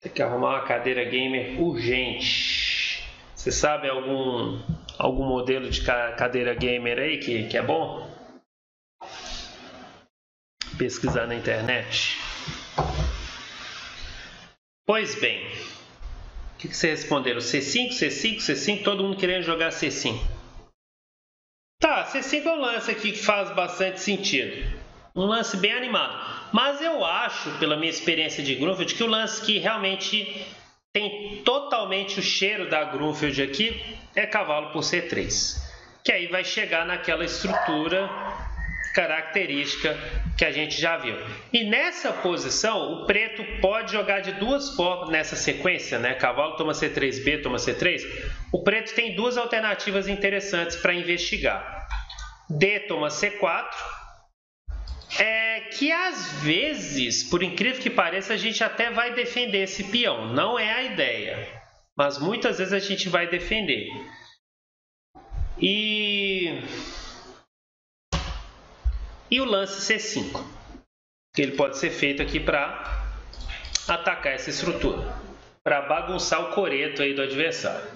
Tem que arrumar uma cadeira gamer urgente. Você sabe algum algum modelo de cadeira gamer aí que, que é bom? Pesquisar na internet. Pois bem, o que, que você responderam? C5, C5, C5, todo mundo querendo jogar C5. Tá, C5 é um lance aqui que faz bastante sentido. Um lance bem animado. Mas eu acho, pela minha experiência de Grunfeld, que o lance que realmente tem totalmente o cheiro da Grunfeld aqui é cavalo por C3. Que aí vai chegar naquela estrutura característica que a gente já viu. E nessa posição, o preto pode jogar de duas formas nessa sequência, né? Cavalo toma C3, B toma C3. O preto tem duas alternativas interessantes para investigar. D toma C4 é que às vezes, por incrível que pareça, a gente até vai defender esse peão. Não é a ideia, mas muitas vezes a gente vai defender. E e o lance C5, que ele pode ser feito aqui para atacar essa estrutura, para bagunçar o coreto aí do adversário.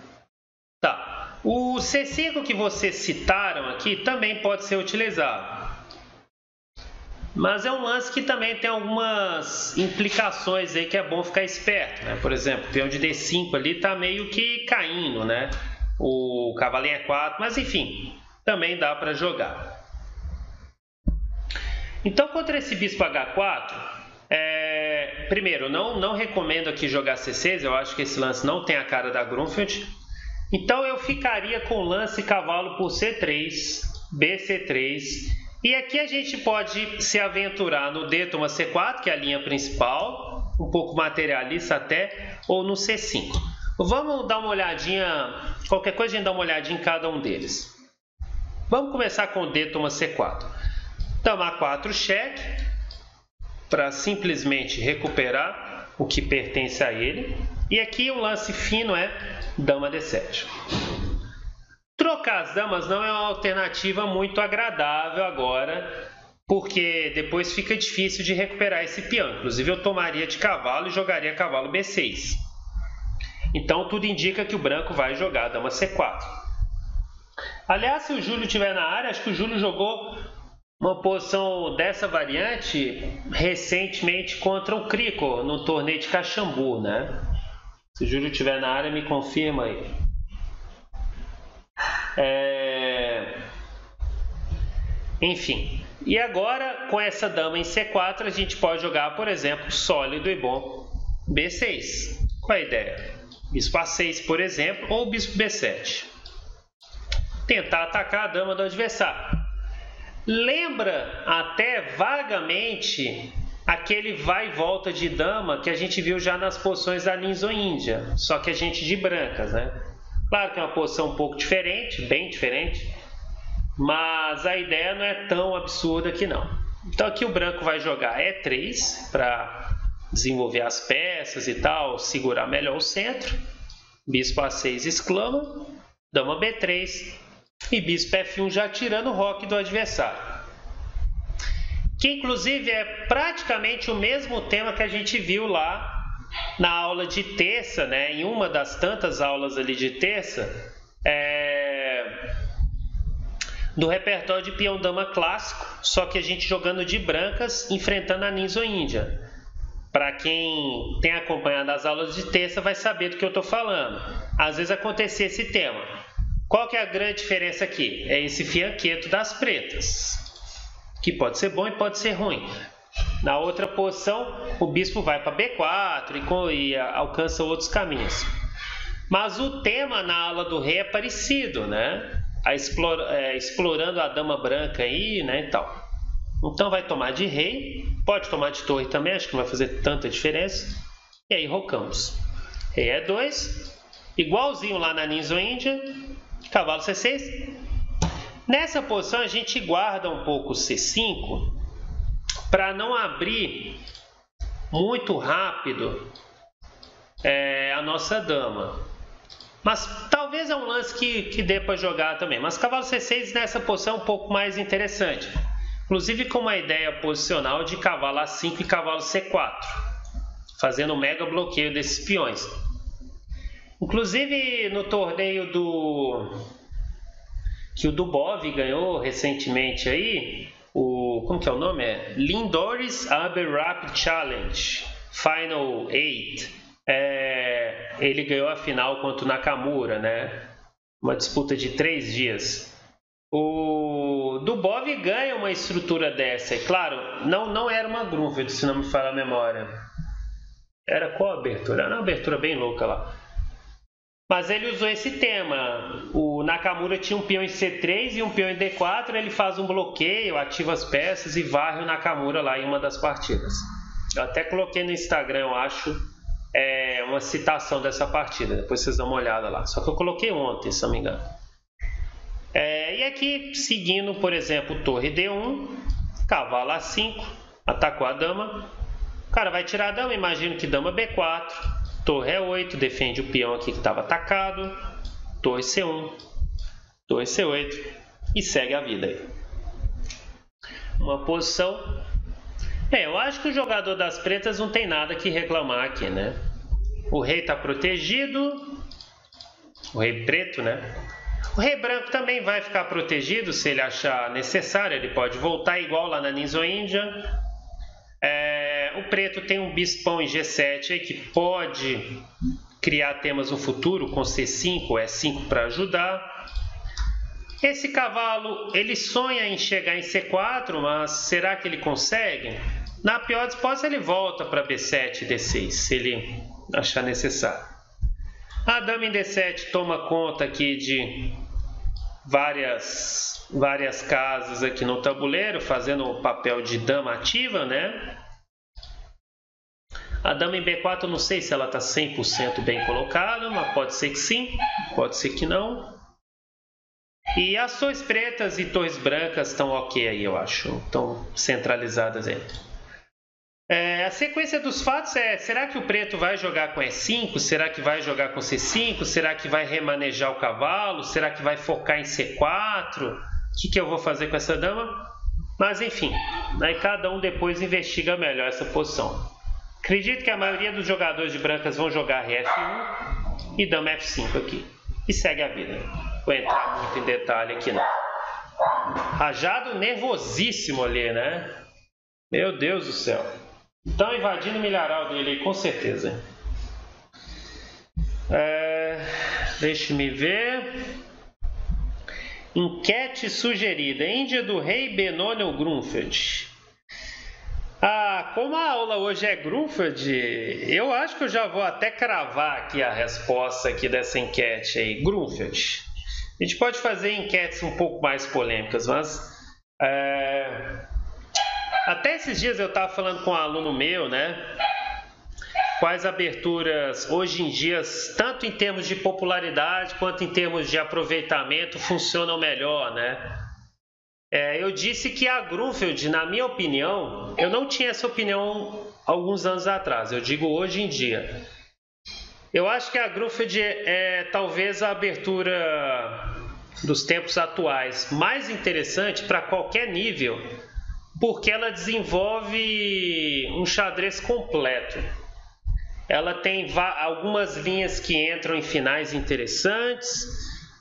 Tá. O C5 que vocês citaram aqui também pode ser utilizado. Mas é um lance que também tem algumas implicações aí que é bom ficar esperto, né? Por exemplo, o peão de D5 ali está meio que caindo, né? O cavalinho é 4, mas enfim, também dá para jogar. Então, contra esse bispo H4, é, primeiro, não, não recomendo aqui jogar C6, eu acho que esse lance não tem a cara da Grunfeld. Então, eu ficaria com lance cavalo por C3, BC3. E aqui a gente pode se aventurar no D toma C4, que é a linha principal, um pouco materialista até, ou no C5. Vamos dar uma olhadinha, qualquer coisa a gente dá uma olhadinha em cada um deles. Vamos começar com o D toma C4. Dama 4 cheque para simplesmente recuperar o que pertence a ele. E aqui o lance fino é dama D7. Trocar as damas não é uma alternativa muito agradável agora, porque depois fica difícil de recuperar esse peão. Inclusive eu tomaria de cavalo e jogaria cavalo B6. Então tudo indica que o branco vai jogar dama C4. Aliás, se o Júlio estiver na área, acho que o Júlio jogou uma posição dessa variante recentemente contra o Crico no torneio de Caxambu, né? Se o Júlio estiver na área, me confirma aí. É... Enfim, e agora com essa dama em C4 a gente pode jogar, por exemplo, sólido e bom B6. Qual é a ideia? Bispo A6, por exemplo, ou bispo B7. Tentar atacar a dama do adversário lembra até vagamente aquele vai e volta de dama que a gente viu já nas poções da Ninzo Índia, só que a gente de brancas, né? Claro que é uma posição um pouco diferente, bem diferente, mas a ideia não é tão absurda que não. Então aqui o branco vai jogar E3 para desenvolver as peças e tal, segurar melhor o centro. Bispo A6 exclama, dama B3, e bispo F1 já tirando o roque do adversário. Que inclusive é praticamente o mesmo tema que a gente viu lá na aula de terça, né? em uma das tantas aulas ali de terça, é... do repertório de peão dama clássico, só que a gente jogando de brancas, enfrentando a Ninzo Índia. Para quem tem acompanhado as aulas de terça vai saber do que eu estou falando. Às vezes acontecia esse tema. Qual que é a grande diferença aqui? É esse fianqueto das pretas, que pode ser bom e pode ser ruim. Na outra posição, o bispo vai para B4 e, e alcança outros caminhos. Mas o tema na aula do rei é parecido, né? A é, explorando a dama branca aí, né, e tal. Então vai tomar de rei, pode tomar de torre também, acho que não vai fazer tanta diferença. E aí rocamos. Rei é 2, igualzinho lá na Ninzo Índia, Cavalo C6. Nessa posição a gente guarda um pouco o C5 para não abrir muito rápido é, a nossa dama. Mas talvez é um lance que, que dê para jogar também. Mas cavalo C6 nessa posição é um pouco mais interessante. Inclusive com uma ideia posicional de cavalo A5 e cavalo C4. Fazendo um mega bloqueio desses peões. Inclusive no torneio do que o Dubov ganhou recentemente aí, como que é o nome é Lindores Aber Rapid Challenge Final 8. É, ele ganhou a final contra o Nakamura, né? Uma disputa de três dias. O Dubov ganha uma estrutura dessa. E claro, não, não era uma Grunfeld, se não me falha a memória. Era qual a abertura? Era uma abertura bem louca lá. Mas ele usou esse tema. O Nakamura tinha um peão em C3 e um peão em D4. Ele faz um bloqueio, ativa as peças e varre o Nakamura lá em uma das partidas. Eu até coloquei no Instagram, eu acho, é, uma citação dessa partida. Depois vocês dão uma olhada lá. Só que eu coloquei ontem, se não me engano. É, e aqui, seguindo, por exemplo, torre D1, cavalo A5, Atacou a dama. O cara vai tirar a dama, imagino que dama B4. Torre E8, defende o peão aqui que estava atacado. Torre C1. Torre C8. E segue a vida aí. Uma posição. É, eu acho que o jogador das pretas não tem nada que reclamar aqui, né? O rei está protegido. O rei preto, né? O rei branco também vai ficar protegido se ele achar necessário. Ele pode voltar igual lá na Ninzo-Índia. É, o preto tem um bispão em G7 aí que pode criar temas no futuro com C5 ou E5 para ajudar. Esse cavalo ele sonha em chegar em C4, mas será que ele consegue? Na pior disposta ele volta para B7 e D6, se ele achar necessário. A dama em D7 toma conta aqui de várias, várias casas aqui no tabuleiro, fazendo o papel de dama ativa, né? A dama em B4 eu não sei se ela está 100% bem colocada, mas pode ser que sim, pode ser que não. E as torres pretas e torres brancas estão ok aí, eu acho. Estão centralizadas aí. É, a sequência dos fatos é: será que o preto vai jogar com E5? Será que vai jogar com C5? Será que vai remanejar o cavalo? Será que vai focar em C4? O que, que eu vou fazer com essa dama? Mas enfim, aí cada um depois investiga melhor essa posição. Acredito que a maioria dos jogadores de brancas vão jogar F1 e dama F5 aqui. E segue a vida. Vou entrar muito em detalhe aqui não. Rajado nervosíssimo ali, né? Meu Deus do céu. Estão invadindo o milharal dele aí, com certeza. É, Deixe-me ver. Enquete sugerida. Índia do rei Benoni Grunfeld. Ah, como a aula hoje é Grunfeld, eu acho que eu já vou até cravar aqui a resposta aqui dessa enquete aí. Grunfeld. A gente pode fazer enquetes um pouco mais polêmicas, mas é, até esses dias eu estava falando com um aluno meu, né? Quais aberturas hoje em dia, tanto em termos de popularidade quanto em termos de aproveitamento, funcionam melhor, né? É, eu disse que a Grunfeld, na minha opinião, eu não tinha essa opinião alguns anos atrás, eu digo hoje em dia. Eu acho que a Grunfeld é, é talvez a abertura dos tempos atuais mais interessante para qualquer nível porque ela desenvolve um xadrez completo. Ela tem algumas linhas que entram em finais interessantes,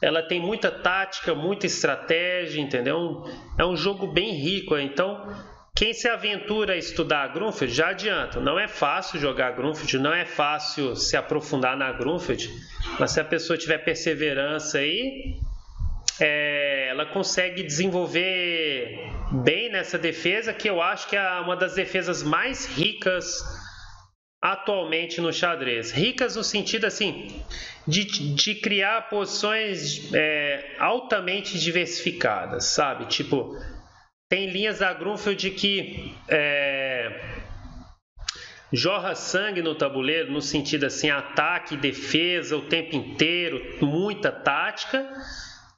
ela tem muita tática, muita estratégia, entendeu? É um jogo bem rico, então quem se aventura a estudar Grunfeld já adianta, não é fácil jogar Grunfeld, não é fácil se aprofundar na Grunfeld, mas se a pessoa tiver perseverança aí, é, ela consegue desenvolver bem nessa defesa, que eu acho que é uma das defesas mais ricas atualmente no xadrez. Ricas no sentido assim de, de criar posições é, altamente diversificadas, sabe? Tipo, tem linhas da Grunfeld que é, jorra sangue no tabuleiro, no sentido assim, ataque, defesa o tempo inteiro, muita tática.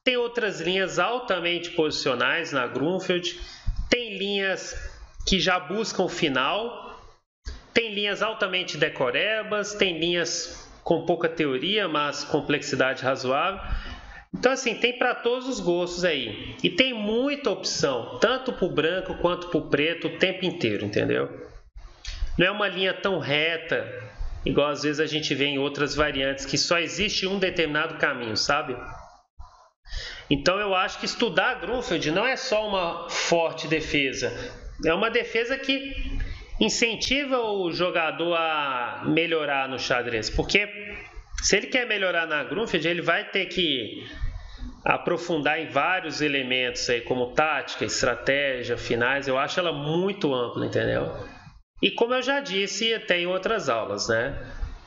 Tem outras linhas altamente posicionais na Grunfeld, tem linhas que já buscam o final, tem linhas altamente decorebas, tem linhas com pouca teoria, mas complexidade razoável. Então, assim, tem para todos os gostos aí. E tem muita opção, tanto para o branco quanto para o preto, o tempo inteiro, entendeu? Não é uma linha tão reta, igual às vezes a gente vê em outras variantes, que só existe um determinado caminho, sabe? Então eu acho que estudar Grunfeld não é só uma forte defesa, é uma defesa que incentiva o jogador a melhorar no xadrez, porque se ele quer melhorar na Grunfeld, ele vai ter que aprofundar em vários elementos aí, como tática, estratégia, finais. Eu acho ela muito ampla, entendeu? E como eu já disse, tem outras aulas, né?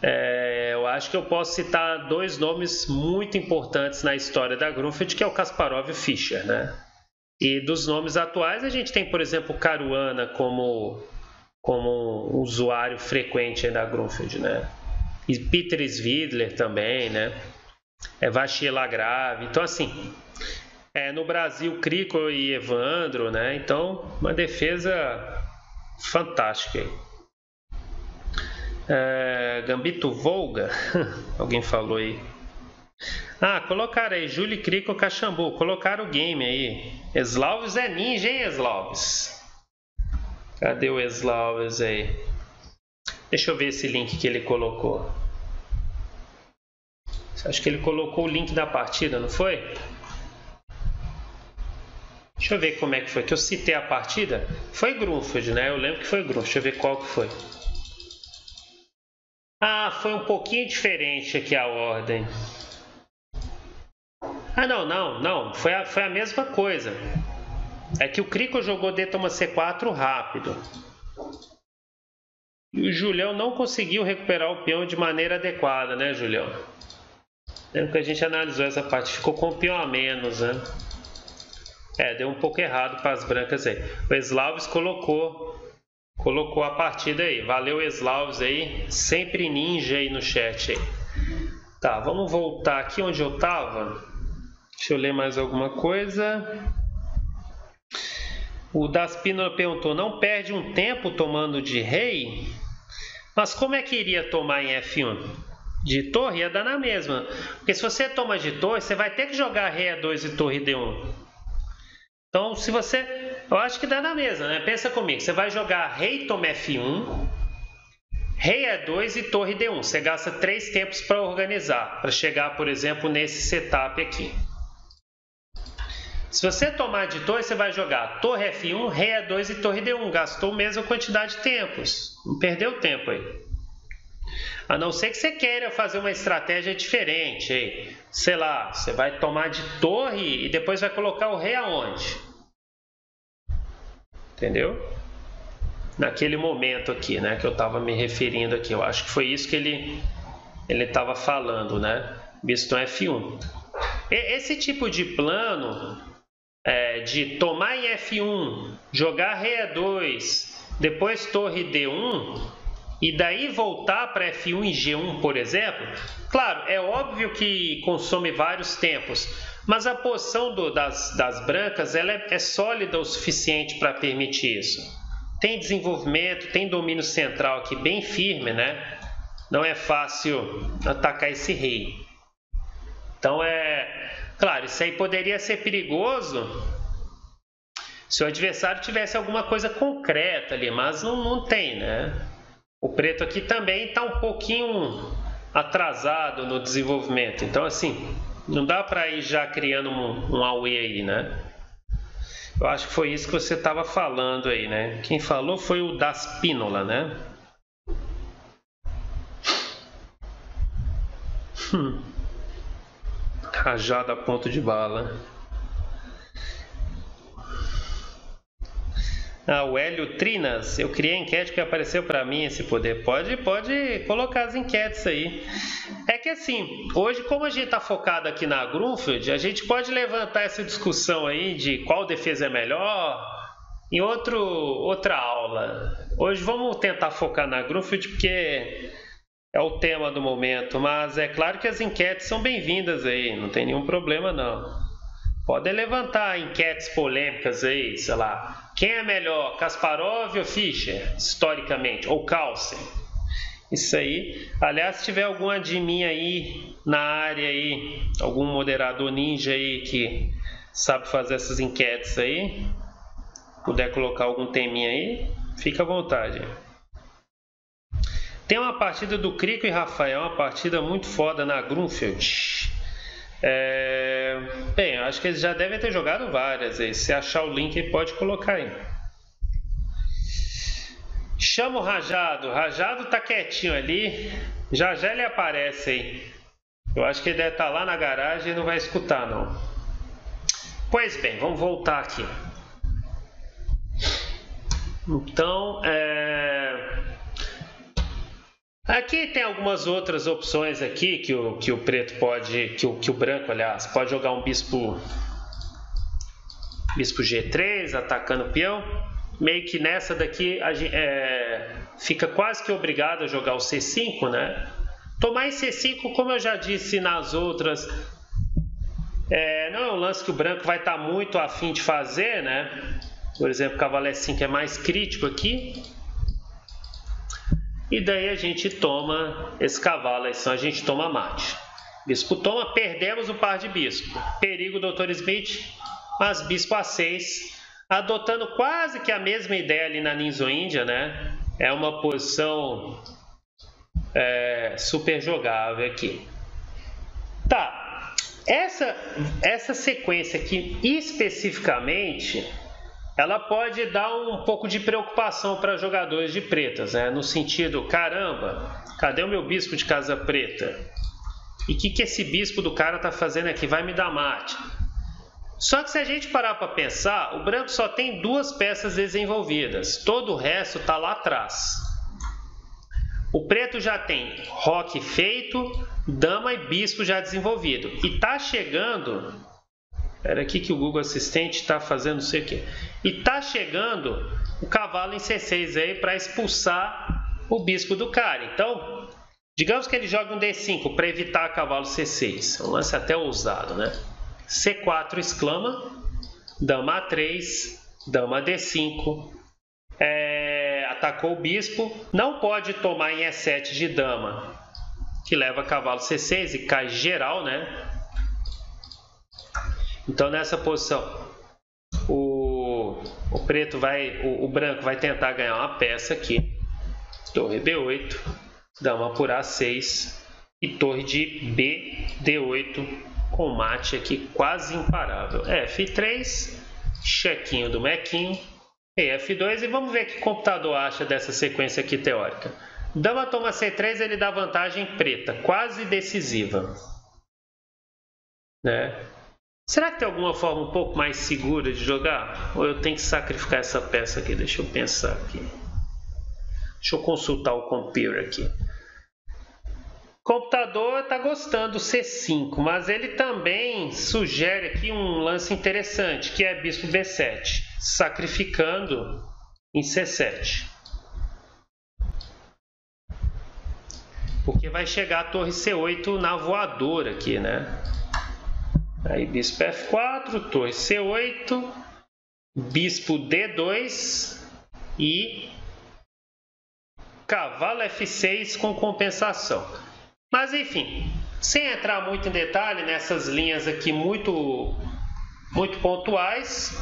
É, eu acho que eu posso citar dois nomes muito importantes na história da Grunfeld, que é o Kasparov e o Fischer, né? E dos nomes atuais, a gente tem, por exemplo, Caruana como, como um usuário frequente da Grunfeld, né? E Peter Svidler também, né? É Vachier Lagrave. Então, assim, é, no Brasil, Crico e Evandro, né? Então, uma defesa fantástico aí. É, Gambito Volga, alguém falou aí. Ah, colocaram aí Julie Crico Cachambu, colocaram o game aí. Eslauves é ninja, hein, Eslauves? Cadê o Eslauves aí? Deixa eu ver esse link que ele colocou. Acho que ele colocou o link da partida, não foi? Deixa eu ver como é que foi. Que eu citei a partida. Foi Grunfeld, né? Eu lembro que foi Grunfeld. Deixa eu ver qual que foi. Ah, foi um pouquinho diferente aqui a ordem. Ah, não, não, não. Foi a, foi a mesma coisa. É que o Crico jogou D toma C4 rápido. E o Julião não conseguiu recuperar o peão de maneira adequada, né, Julião? Lembra que a gente analisou essa parte. Ficou com o peão a menos, né? É, deu um pouco errado para as brancas aí. O Slavs colocou colocou a partida aí. Valeu, Slavs aí. Sempre ninja aí no chat aí. Tá, vamos voltar aqui onde eu tava. Deixa eu ler mais alguma coisa. O Daspino perguntou: não perde um tempo tomando de rei? Mas como é que iria tomar em F1? De torre ia dar na mesma. Porque se você toma de torre, você vai ter que jogar rei A2 e torre D1. Então, se você. Eu acho que dá na mesma, né? Pensa comigo. Você vai jogar rei toma F1, rei E2 e torre D1. Você gasta três tempos para organizar, para chegar, por exemplo, nesse setup aqui. Se você tomar de torre, você vai jogar torre F1, rei E2 e torre D1. Gastou a mesma quantidade de tempos. Não perdeu tempo aí. A não ser que você queira fazer uma estratégia diferente. Aí. Sei lá, você vai tomar de torre e depois vai colocar o rei aonde? Entendeu? Naquele momento aqui, né, que eu estava me referindo aqui. Eu acho que foi isso que ele ele estava falando, né? Visto F1. Esse tipo de plano é, de tomar em F1, jogar rei E2, depois torre D1, e daí voltar para F1 e G1, por exemplo, claro, é óbvio que consome vários tempos, mas a posição do, das, das, brancas ela é, é sólida o suficiente para permitir isso. Tem desenvolvimento, tem domínio central aqui bem firme, né? Não é fácil atacar esse rei. Então é. Claro, isso aí poderia ser perigoso se o adversário tivesse alguma coisa concreta ali, mas não, não tem, né? O preto aqui também está um pouquinho atrasado no desenvolvimento. Então, assim, não dá para ir já criando um, um AUE aí, né? Eu acho que foi isso que você estava falando aí, né? Quem falou foi o Das Pínola, né? Hum. Rajada a ponto de bala. Ah, o Hélio Trinas, eu criei a enquete que apareceu para mim esse poder. Pode, pode colocar as enquetes aí. É que assim, hoje como a gente está focado aqui na Grunfeld, a gente pode levantar essa discussão aí de qual defesa é melhor em outro, outra aula. Hoje vamos tentar focar na Grunfeld porque é o tema do momento, mas é claro que as enquetes são bem-vindas aí, não tem nenhum problema não. Podem levantar enquetes polêmicas aí, sei lá. Quem é melhor, Kasparov ou Fischer, historicamente, ou Carlsen? Isso aí. Aliás, se tiver algum admin aí na área aí, algum moderador ninja aí que sabe fazer essas enquetes aí, puder colocar algum teminha aí, fica à vontade. Tem uma partida do Crico e Rafael, uma partida muito foda na Grunfeld. É... Bem, acho que eles já devem ter jogado várias aí. Se achar o link, pode colocar aí. Chama o Rajado. Rajado tá quietinho ali. Já já ele aparece aí. Eu acho que ele deve estar tá lá na garagem e não vai escutar, não. Pois bem, vamos voltar aqui. Então, é... Aqui tem algumas outras opções aqui que o, que o preto pode, que o, que o branco, aliás, pode jogar um bispo bispo G3 atacando o peão. Meio que nessa daqui a gente, é, fica quase que obrigado a jogar o C5, né? Tomar em C5, como eu já disse nas outras, é, não é um lance que o branco vai estar tá muito afim de fazer, né? Por exemplo, cavalo E5 é mais crítico aqui. E daí a gente toma esse cavalo, a gente toma mate. Bispo toma, perdemos o par de bispo. Perigo, Dr. Smith, mas bispo A6, adotando quase que a mesma ideia ali na Ninzo Índia, né? É uma posição é, super jogável aqui. Tá, essa, essa sequência aqui especificamente, ela pode dar um pouco de preocupação para jogadores de pretas, né? No sentido, caramba, cadê o meu bispo de casa preta? E o que, que esse bispo do cara tá fazendo aqui? Vai me dar mate. Só que se a gente parar para pensar, o branco só tem duas peças desenvolvidas, todo o resto está lá atrás. O preto já tem roque feito, dama e bispo já desenvolvido. E tá chegando. Era aqui que o Google Assistente está fazendo não sei o que. E tá chegando o cavalo em C6 aí para expulsar o bispo do cara. Então, digamos que ele joga um D5 para evitar cavalo C6. Um lance até ousado, né? C4 exclama, dama A3, dama D5, é, atacou o bispo, não pode tomar em E7 de dama, que leva cavalo C6 e cai geral, né? Então nessa posição o, o preto vai, o, o branco vai tentar ganhar uma peça aqui, torre B8, dama por A6 e torre de B D8 com mate aqui quase imparável. F3, chequinho do Mequinho, e F2 e vamos ver que o computador acha dessa sequência aqui teórica. Dama toma C3, ele dá vantagem preta, quase decisiva. Né? Será que tem alguma forma um pouco mais segura de jogar? Ou eu tenho que sacrificar essa peça aqui? Deixa eu pensar aqui. Deixa eu consultar o computer aqui computador está gostando do C5, mas ele também sugere aqui um lance interessante, que é bispo B7, sacrificando em C7. Porque vai chegar a torre C8 na voadora aqui, né? Aí bispo F4, torre C8, bispo D2 e cavalo F6 com compensação. Mas enfim, sem entrar muito em detalhe nessas linhas aqui muito, muito pontuais,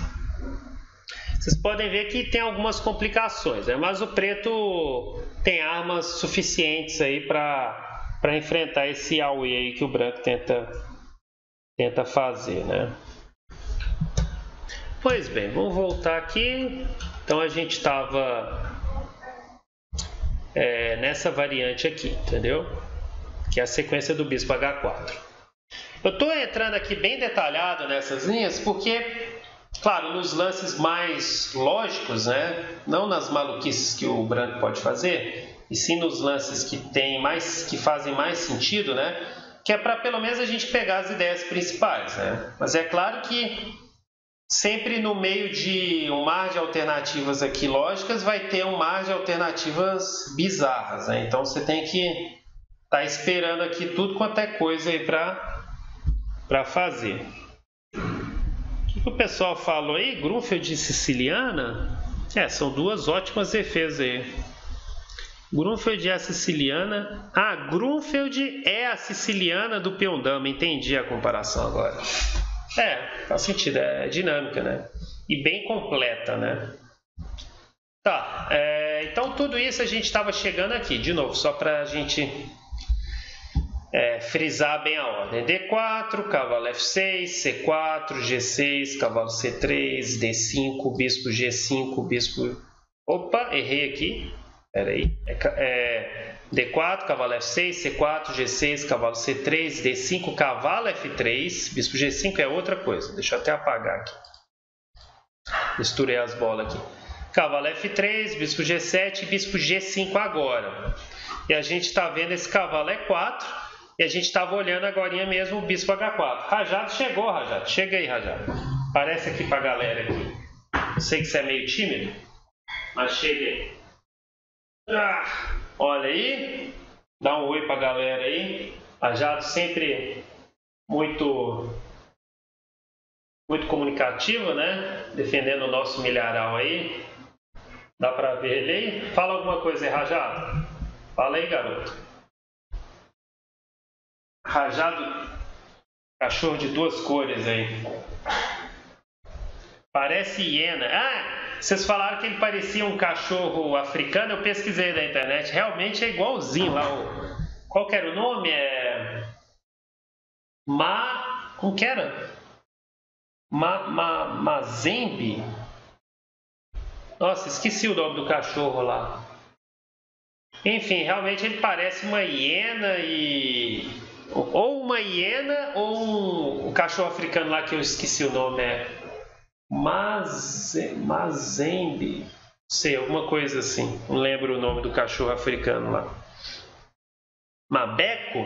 vocês podem ver que tem algumas complicações, né? mas o preto tem armas suficientes aí para enfrentar esse AUE aí que o branco tenta, tenta fazer. Né? Pois bem, vamos voltar aqui. Então a gente estava é, nessa variante aqui, entendeu? que é a sequência do bispo H4. Eu estou entrando aqui bem detalhado nessas linhas porque, claro, nos lances mais lógicos, né, não nas maluquices que o branco pode fazer, e sim nos lances que tem mais, que fazem mais sentido, né, que é para pelo menos a gente pegar as ideias principais, né. Mas é claro que sempre no meio de um mar de alternativas aqui lógicas vai ter um mar de alternativas bizarras, né? Então você tem que tá esperando aqui tudo quanto é coisa aí para fazer. O que, que, o pessoal falou aí? Grunfeld e Siciliana? É, são duas ótimas defesas aí. Grunfeld é a siciliana. Ah, Grunfeld é a siciliana do Piondama. Entendi a comparação agora. É, faz sentido. É dinâmica, né? E bem completa, né? Tá. É, então, tudo isso a gente estava chegando aqui. De novo, só para a gente é, frisar bem a ordem. D4, cavalo F6, C4, G6, cavalo C3, D5, bispo G5, bispo. Opa, errei aqui. Espera aí. É, é, D4, cavalo F6, C4, G6, cavalo C3, D5, cavalo F3, bispo G5 é outra coisa. Deixa eu até apagar aqui. Misturei as bolas aqui. Cavalo F3, bispo G7 bispo G5 agora. E a gente está vendo esse cavalo E4 e a gente estava olhando agora mesmo o Bispo H4. Rajado chegou, Rajado. Chega aí, Rajado. Aparece aqui para a galera aqui. Eu sei que você é meio tímido, mas chega aí. Ah, olha aí. Dá um oi para a galera aí. Rajado sempre muito muito comunicativo, né? Defendendo o nosso milharal aí. Dá pra ver ele aí? Fala alguma coisa aí, Rajado. Fala aí, garoto. Rajado, cachorro de duas cores aí. Parece hiena. Ah, vocês falaram que ele parecia um cachorro africano. Eu pesquisei na internet. Realmente é igualzinho lá. O... Qual que era o nome? É. Ma. Como que era? Ma, ma, Mazembe? Nossa, esqueci o nome do cachorro lá. Enfim, realmente ele parece uma hiena e. Ou uma hiena ou um... o cachorro africano lá que eu esqueci o nome é. Maze... Mazembe. Sei, alguma coisa assim. Não lembro o nome do cachorro africano lá. Mabeco?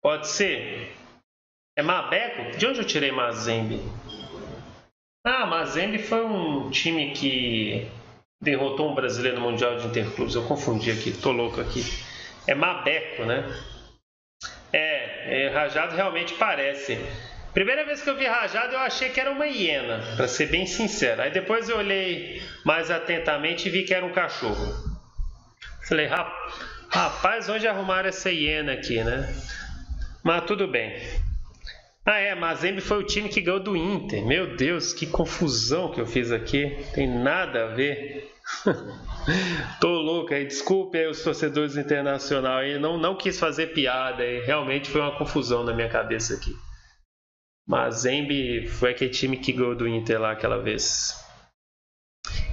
Pode ser? É Mabeco? De onde eu tirei Mazembe? Ah, Mazembe foi um time que derrotou um brasileiro no Mundial de Interclubes. Eu confundi aqui, tô louco aqui. É Mabeco, né? É, é, Rajado realmente parece. Primeira vez que eu vi Rajado, eu achei que era uma hiena, para ser bem sincero. Aí depois eu olhei mais atentamente e vi que era um cachorro. Falei, rapaz, onde arrumaram essa hiena aqui, né? Mas tudo bem. Ah, é, Mazembe foi o time que ganhou do Inter. Meu Deus, que confusão que eu fiz aqui. Tem nada a ver. Tô louco aí, desculpe aí os torcedores internacionais não, não quis fazer piada aí, realmente foi uma confusão na minha cabeça aqui. Mazembe foi aquele time que ganhou do Inter lá aquela vez.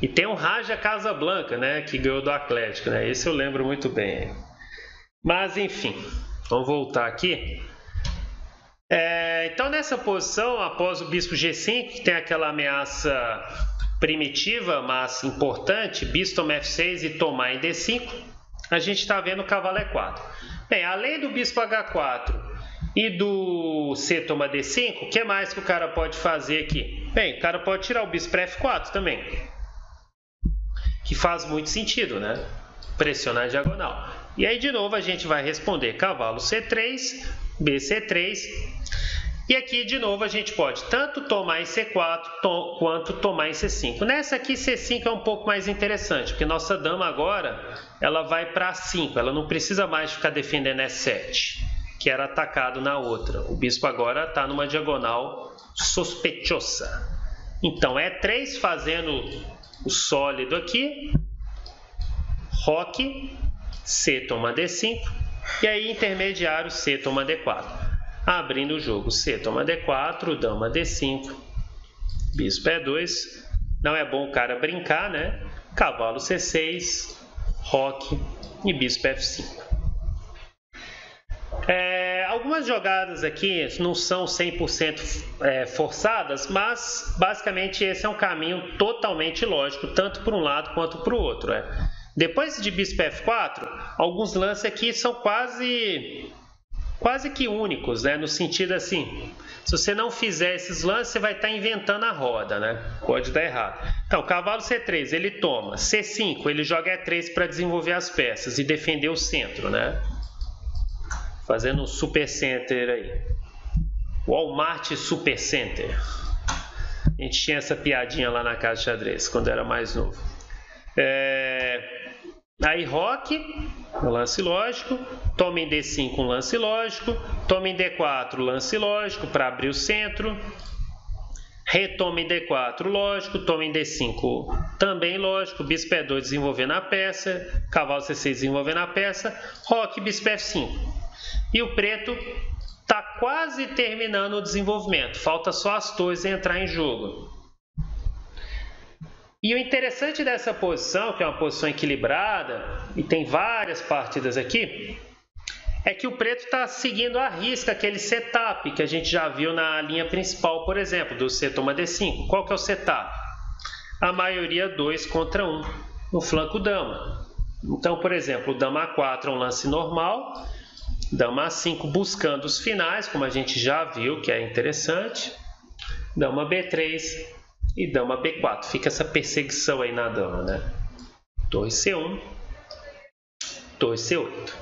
E tem o Raja Casablanca, né, que ganhou do Atlético, né? Esse eu lembro muito bem. Mas enfim, vamos voltar aqui. É, então, nessa posição, após o bispo G5, que tem aquela ameaça primitiva, mas importante, bispo toma F6 e tomar em D5, a gente está vendo o cavalo E4. Bem, além do bispo H4 e do C toma D5, o que mais que o cara pode fazer aqui? Bem, o cara pode tirar o bispo para F4 também, que faz muito sentido, né? Pressionar a diagonal. E aí, de novo, a gente vai responder cavalo C3, BC3. E aqui, de novo, a gente pode tanto tomar em C4 to quanto tomar em C5. Nessa aqui, C5 é um pouco mais interessante, porque nossa dama agora ela vai para 5, ela não precisa mais ficar defendendo E7, que era atacado na outra. O bispo agora está numa diagonal sospechosa. Então, E3 fazendo o sólido aqui, Roque, C toma D5, e aí intermediário C toma D4. Abrindo o jogo, C toma D4, dama D5, bispo E2. Não é bom o cara brincar, né? Cavalo C6, roque e bispo F5. Algumas jogadas aqui não são 100% é, forçadas, mas basicamente esse é um caminho totalmente lógico, tanto para um lado quanto para o outro. É. Depois de bispo F4, alguns lances aqui são quase quase que únicos, né? No sentido assim, se você não fizer esses lances, você vai estar inventando a roda, né? Pode dar errado. Então, cavalo C3, ele toma. C5, ele joga E3 para desenvolver as peças e defender o centro, né? Fazendo um super center aí. Walmart Super Center. A gente tinha essa piadinha lá na casa de xadrez, quando era mais novo. É... Aí um lance lógico, toma em D5 um lance lógico, toma em D4 lance lógico para abrir o centro, retoma em D4 lógico, toma em D5 também lógico, bispo E2 desenvolvendo a peça, cavalo C6 desenvolvendo a peça, roque, bispo F5. E o preto está quase terminando o desenvolvimento, falta só as torres entrar em jogo. E o interessante dessa posição, que é uma posição equilibrada, e tem várias partidas aqui, é que o preto está seguindo a risca aquele setup que a gente já viu na linha principal, por exemplo, do C toma D5. Qual que é o setup? A maioria 2 contra 1 um, no flanco dama. Então, por exemplo, dama A4 é um lance normal, dama A5 buscando os finais, como a gente já viu, que é interessante, dama B3 e dama B4. Fica essa perseguição aí na dama, né? Torre C1, torre C8.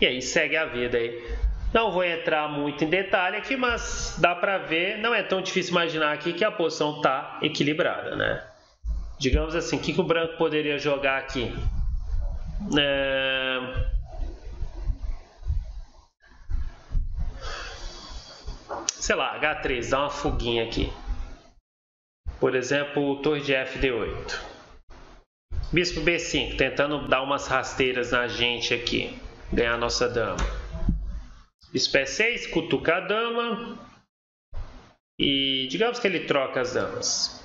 E aí segue a vida aí Não vou entrar muito em detalhe aqui, mas dá para ver, não é tão difícil imaginar aqui que a posição está equilibrada, né? Digamos assim, o que, que o branco poderia jogar aqui? É... Sei lá, H3, dá uma fuguinha aqui. Por exemplo, torre de FD8. Bispo B5, tentando dar umas rasteiras na gente aqui. Ganhar a nossa dama. Bispo E6, cutuca a dama. E digamos que ele troca as damas.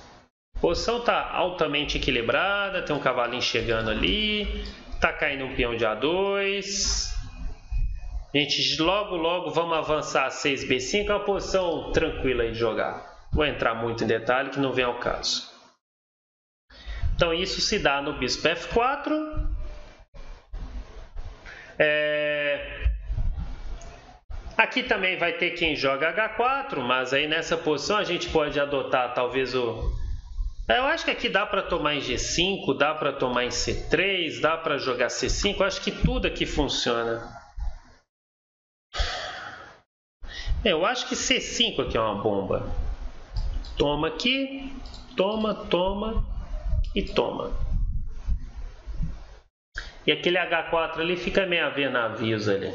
A posição está altamente equilibrada, tem um cavalinho chegando ali, está caindo um peão de A2. A gente logo logo vamos avançar a 6B5, é uma posição tranquila de jogar. Vou entrar muito em detalhe que não vem ao caso. Então isso se dá no bispo F4. É... Aqui também vai ter quem joga H4, mas aí nessa posição a gente pode adotar talvez o é, eu acho que aqui dá para tomar em G5, dá para tomar em C3, dá para jogar C5. Eu acho que tudo aqui funciona. É, eu acho que C5 aqui é uma bomba. Toma aqui, toma, toma e toma. E aquele H4 ali fica meio a ver navios ali.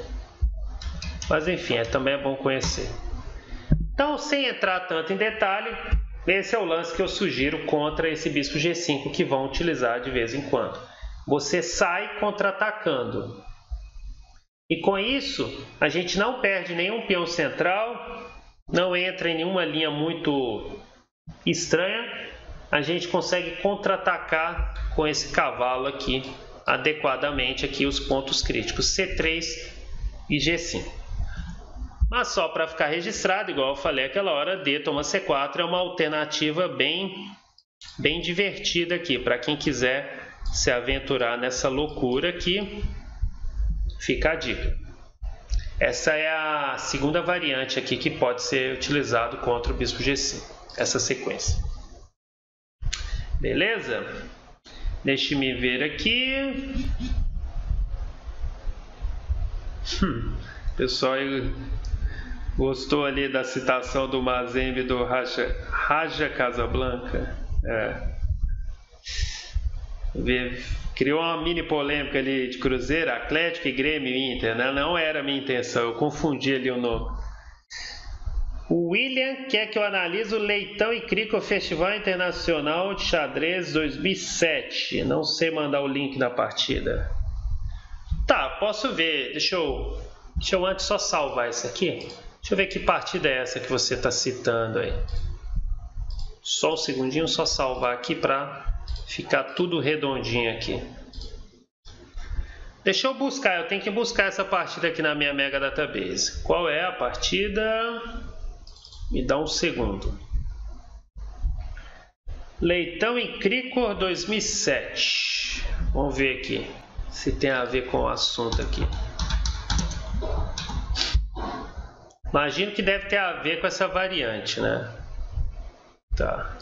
Mas enfim, é, também é bom conhecer. Então, sem entrar tanto em detalhe, esse é o lance que eu sugiro contra esse bispo G5 que vão utilizar de vez em quando. Você sai contra-atacando. E com isso, a gente não perde nenhum peão central, não entra em nenhuma linha muito estranha. A gente consegue contra-atacar com esse cavalo aqui adequadamente aqui os pontos críticos C3 e G5. Mas só para ficar registrado, igual eu falei aquela hora, D toma C4 é uma alternativa bem, bem divertida aqui. Para quem quiser se aventurar nessa loucura aqui, fica a dica. Essa é a segunda variante aqui que pode ser utilizado contra o bispo G5, essa sequência. Beleza? Deixe-me ver aqui. Hum, pessoal Gostou ali da citação do Mazembe do Raja, Raja Casablanca? É. Criou uma mini polêmica ali de Cruzeiro, Atlético e Grêmio Inter. Né? Não era a minha intenção, eu confundi ali o nome. O William quer que eu analise o Leitão e Crico Festival Internacional de Xadrez 2007. Não sei mandar o link da partida. Tá, posso ver. Deixa eu, deixa eu antes só salvar isso aqui. Deixa eu ver que partida é essa que você está citando aí. Só um segundinho, só salvar aqui para ficar tudo redondinho aqui. Deixa eu buscar, eu tenho que buscar essa partida aqui na minha Mega Database. Qual é a partida? Me dá um segundo. Leitão em Cricor 2007. Vamos ver aqui se tem a ver com o assunto aqui. Imagino que deve ter a ver com essa variante, né? Tá.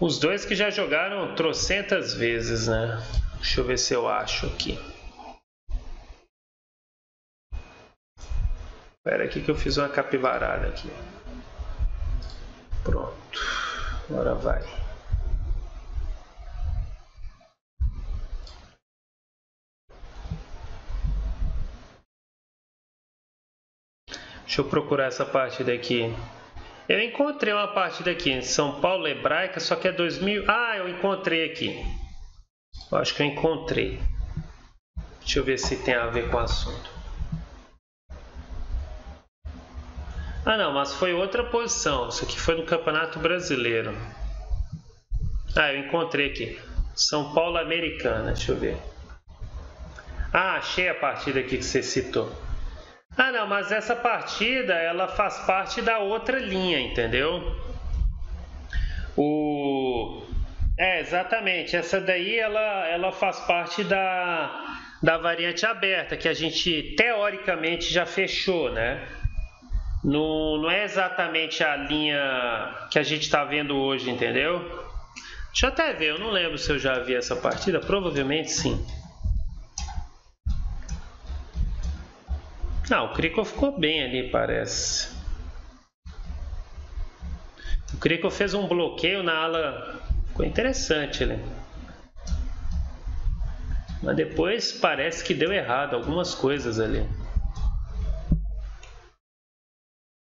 Os dois que já jogaram trocentas vezes, né? Deixa eu ver se eu acho aqui. Espera aqui que eu fiz uma capivarada aqui. Pronto. Agora vai. Deixa eu procurar essa partida aqui. Eu encontrei uma partida aqui em São Paulo Hebraica, só que é 2000. Ah, eu encontrei aqui. Eu acho que eu encontrei. Deixa eu ver se tem a ver com o assunto. Ah, não, mas foi outra posição. Isso aqui foi no Campeonato Brasileiro. Ah, eu encontrei aqui. São Paulo Americana, deixa eu ver. Ah, achei a partida aqui que você citou. Ah, não, mas essa partida ela faz parte da outra linha, entendeu? O é exatamente essa daí ela ela faz parte da da variante aberta que a gente teoricamente já fechou, né? Não, não é exatamente a linha que a gente está vendo hoje, entendeu? Deixa eu até ver, eu não lembro se eu já vi essa partida, provavelmente sim. Ah, o Crico ficou bem ali, parece. O Crico fez um bloqueio na ala. Ficou interessante ali. Mas depois parece que deu errado algumas coisas ali.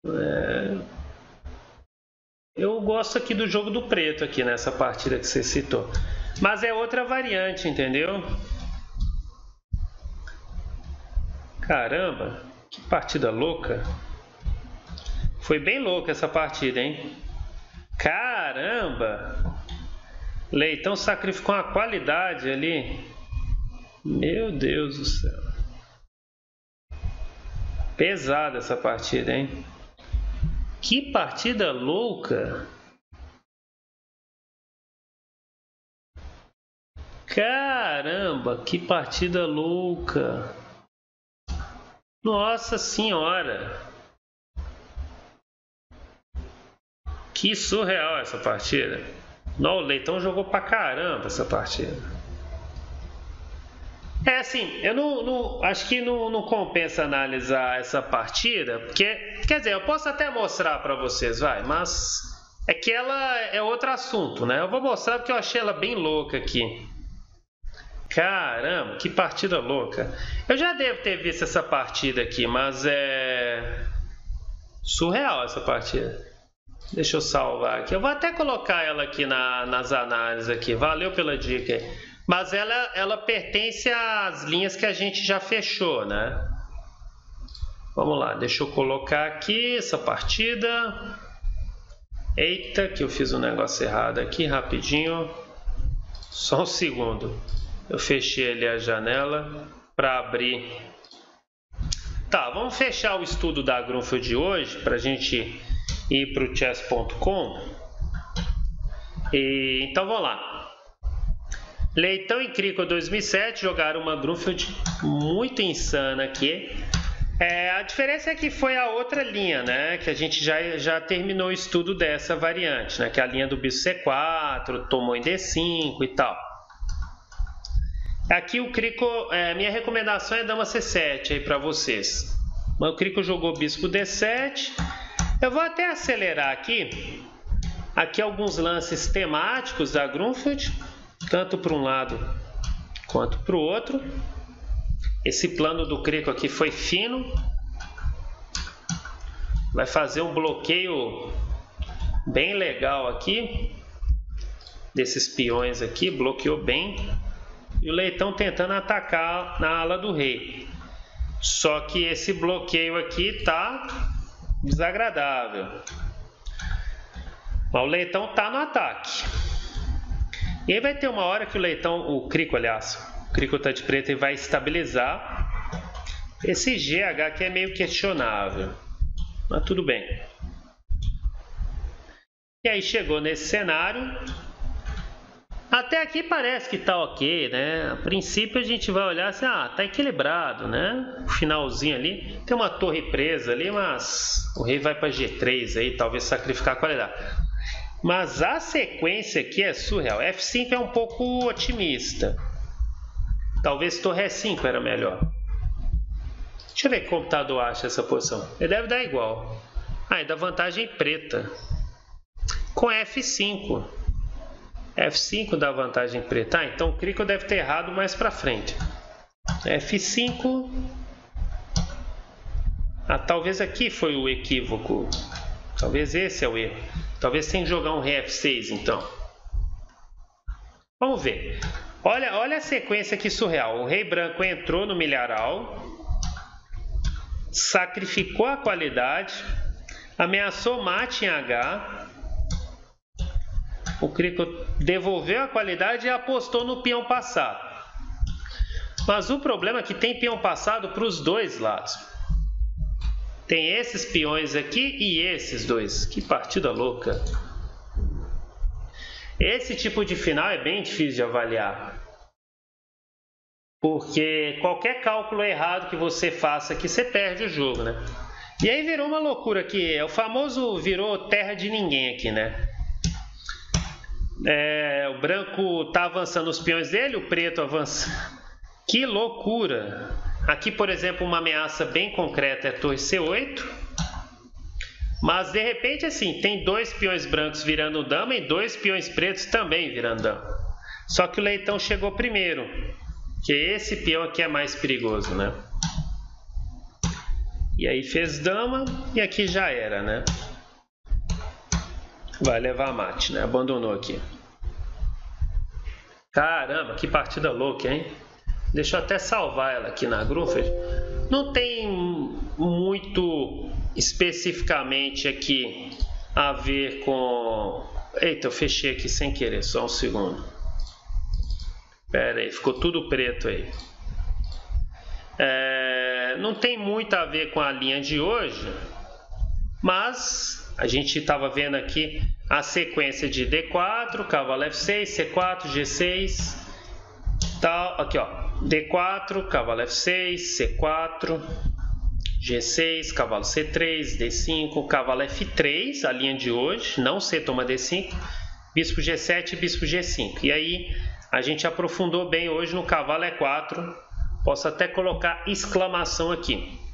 É... Eu gosto aqui do jogo do preto aqui nessa partida que você citou. Mas é outra variante, entendeu? Caramba, que partida louca. Foi bem louca essa partida, hein? Caramba! Leitão sacrificou uma qualidade ali. Meu Deus do céu. Pesada essa partida, hein? Que partida louca! Caramba, que partida louca! Nossa Senhora! Que surreal essa partida! Não, o Leitão jogou pra caramba essa partida. É assim, eu não, não acho que não, não, compensa analisar essa partida, porque quer dizer, eu posso até mostrar para vocês, vai, mas é que ela é outro assunto, né? Eu vou mostrar porque eu achei ela bem louca aqui. Caramba, que partida louca! Eu já devo ter visto essa partida aqui, mas é surreal essa partida. Deixa eu salvar aqui. Eu vou até colocar ela aqui na, nas análises aqui. Valeu pela dica. Mas ela, ela pertence às linhas que a gente já fechou, né? Vamos lá, deixa eu colocar aqui essa partida. Eita, que eu fiz um negócio errado aqui, rapidinho. Só um segundo. Eu fechei ali a janela para abrir. Tá, vamos fechar o estudo da Grunfeld de hoje para a gente ir para o chess.com. Então vamos lá. Leitão e Crico 2007 jogaram uma Grunfeld muito insana aqui. É, a diferença é que foi a outra linha, né? Que a gente já, já terminou o estudo dessa variante, né? Que é a linha do bispo C4, tomou em D5 e tal. Aqui o Crico, é, minha recomendação é dama C7 aí para vocês. o Crico jogou bispo D7. Eu vou até acelerar aqui. Aqui alguns lances temáticos da Grunfeld tanto para um lado quanto para o outro. Esse plano do crico aqui foi fino. Vai fazer um bloqueio bem legal aqui. Desses peões aqui, bloqueou bem. E o leitão tentando atacar na ala do rei. Só que esse bloqueio aqui tá desagradável. Mas o leitão tá no ataque. E aí vai ter uma hora que o leitão, o crico, aliás, o crico tá de preto e vai estabilizar. Esse GH aqui é meio questionável, mas tudo bem. E aí chegou nesse cenário. Até aqui parece que tá ok, né? A princípio a gente vai olhar assim, ah, tá equilibrado, né? O finalzinho ali, tem uma torre presa ali, mas o rei vai para G3 aí, talvez sacrificar a qualidade. Mas a sequência aqui é surreal. F5 é um pouco otimista. Talvez torre E5 era melhor. Deixa eu ver que o computador acha essa posição. Ele deve dar igual. Ah, e dá vantagem preta. Com F5. F5 dá vantagem preta. Ah, então o Crico deve ter errado mais para frente. F5. Ah, talvez aqui foi o equívoco. Talvez esse é o erro. Talvez sem jogar um rei F6, então. Vamos ver. Olha, olha a sequência aqui surreal. O rei branco entrou no milharal, sacrificou a qualidade, ameaçou mate em H. O Crico devolveu a qualidade e apostou no peão passado. Mas o problema é que tem peão passado para os dois lados. Tem esses peões aqui e esses dois. Que partida louca. Esse tipo de final é bem difícil de avaliar. Porque qualquer cálculo errado que você faça aqui, você perde o jogo, né? E aí virou uma loucura aqui. É o famoso virou terra de ninguém aqui, né? É, o branco tá avançando os peões dele, o preto avança. Que loucura! Aqui, por exemplo, uma ameaça bem concreta é torre C8. Mas de repente, assim, tem dois peões brancos virando dama e dois peões pretos também virando dama. Só que o leitão chegou primeiro, que esse peão aqui é mais perigoso, né? E aí fez dama e aqui já era, né? Vai levar mate, né? Abandonou aqui. Caramba, que partida louca, hein? Deixa eu até salvar ela aqui na Grunfeld. Não tem muito especificamente aqui a ver com... Eita, eu fechei aqui sem querer, só um segundo. Pera aí, ficou tudo preto aí. É, não tem muito a ver com a linha de hoje, mas a gente estava vendo aqui a sequência de D4, cavalo F6, C4, G6, tal, aqui ó, D4, cavalo F6, C4, G6, cavalo C3, D5, cavalo F3, a linha de hoje, não C toma D5, bispo G7 e bispo G5. E aí a gente aprofundou bem hoje no cavalo E4, posso até colocar exclamação aqui.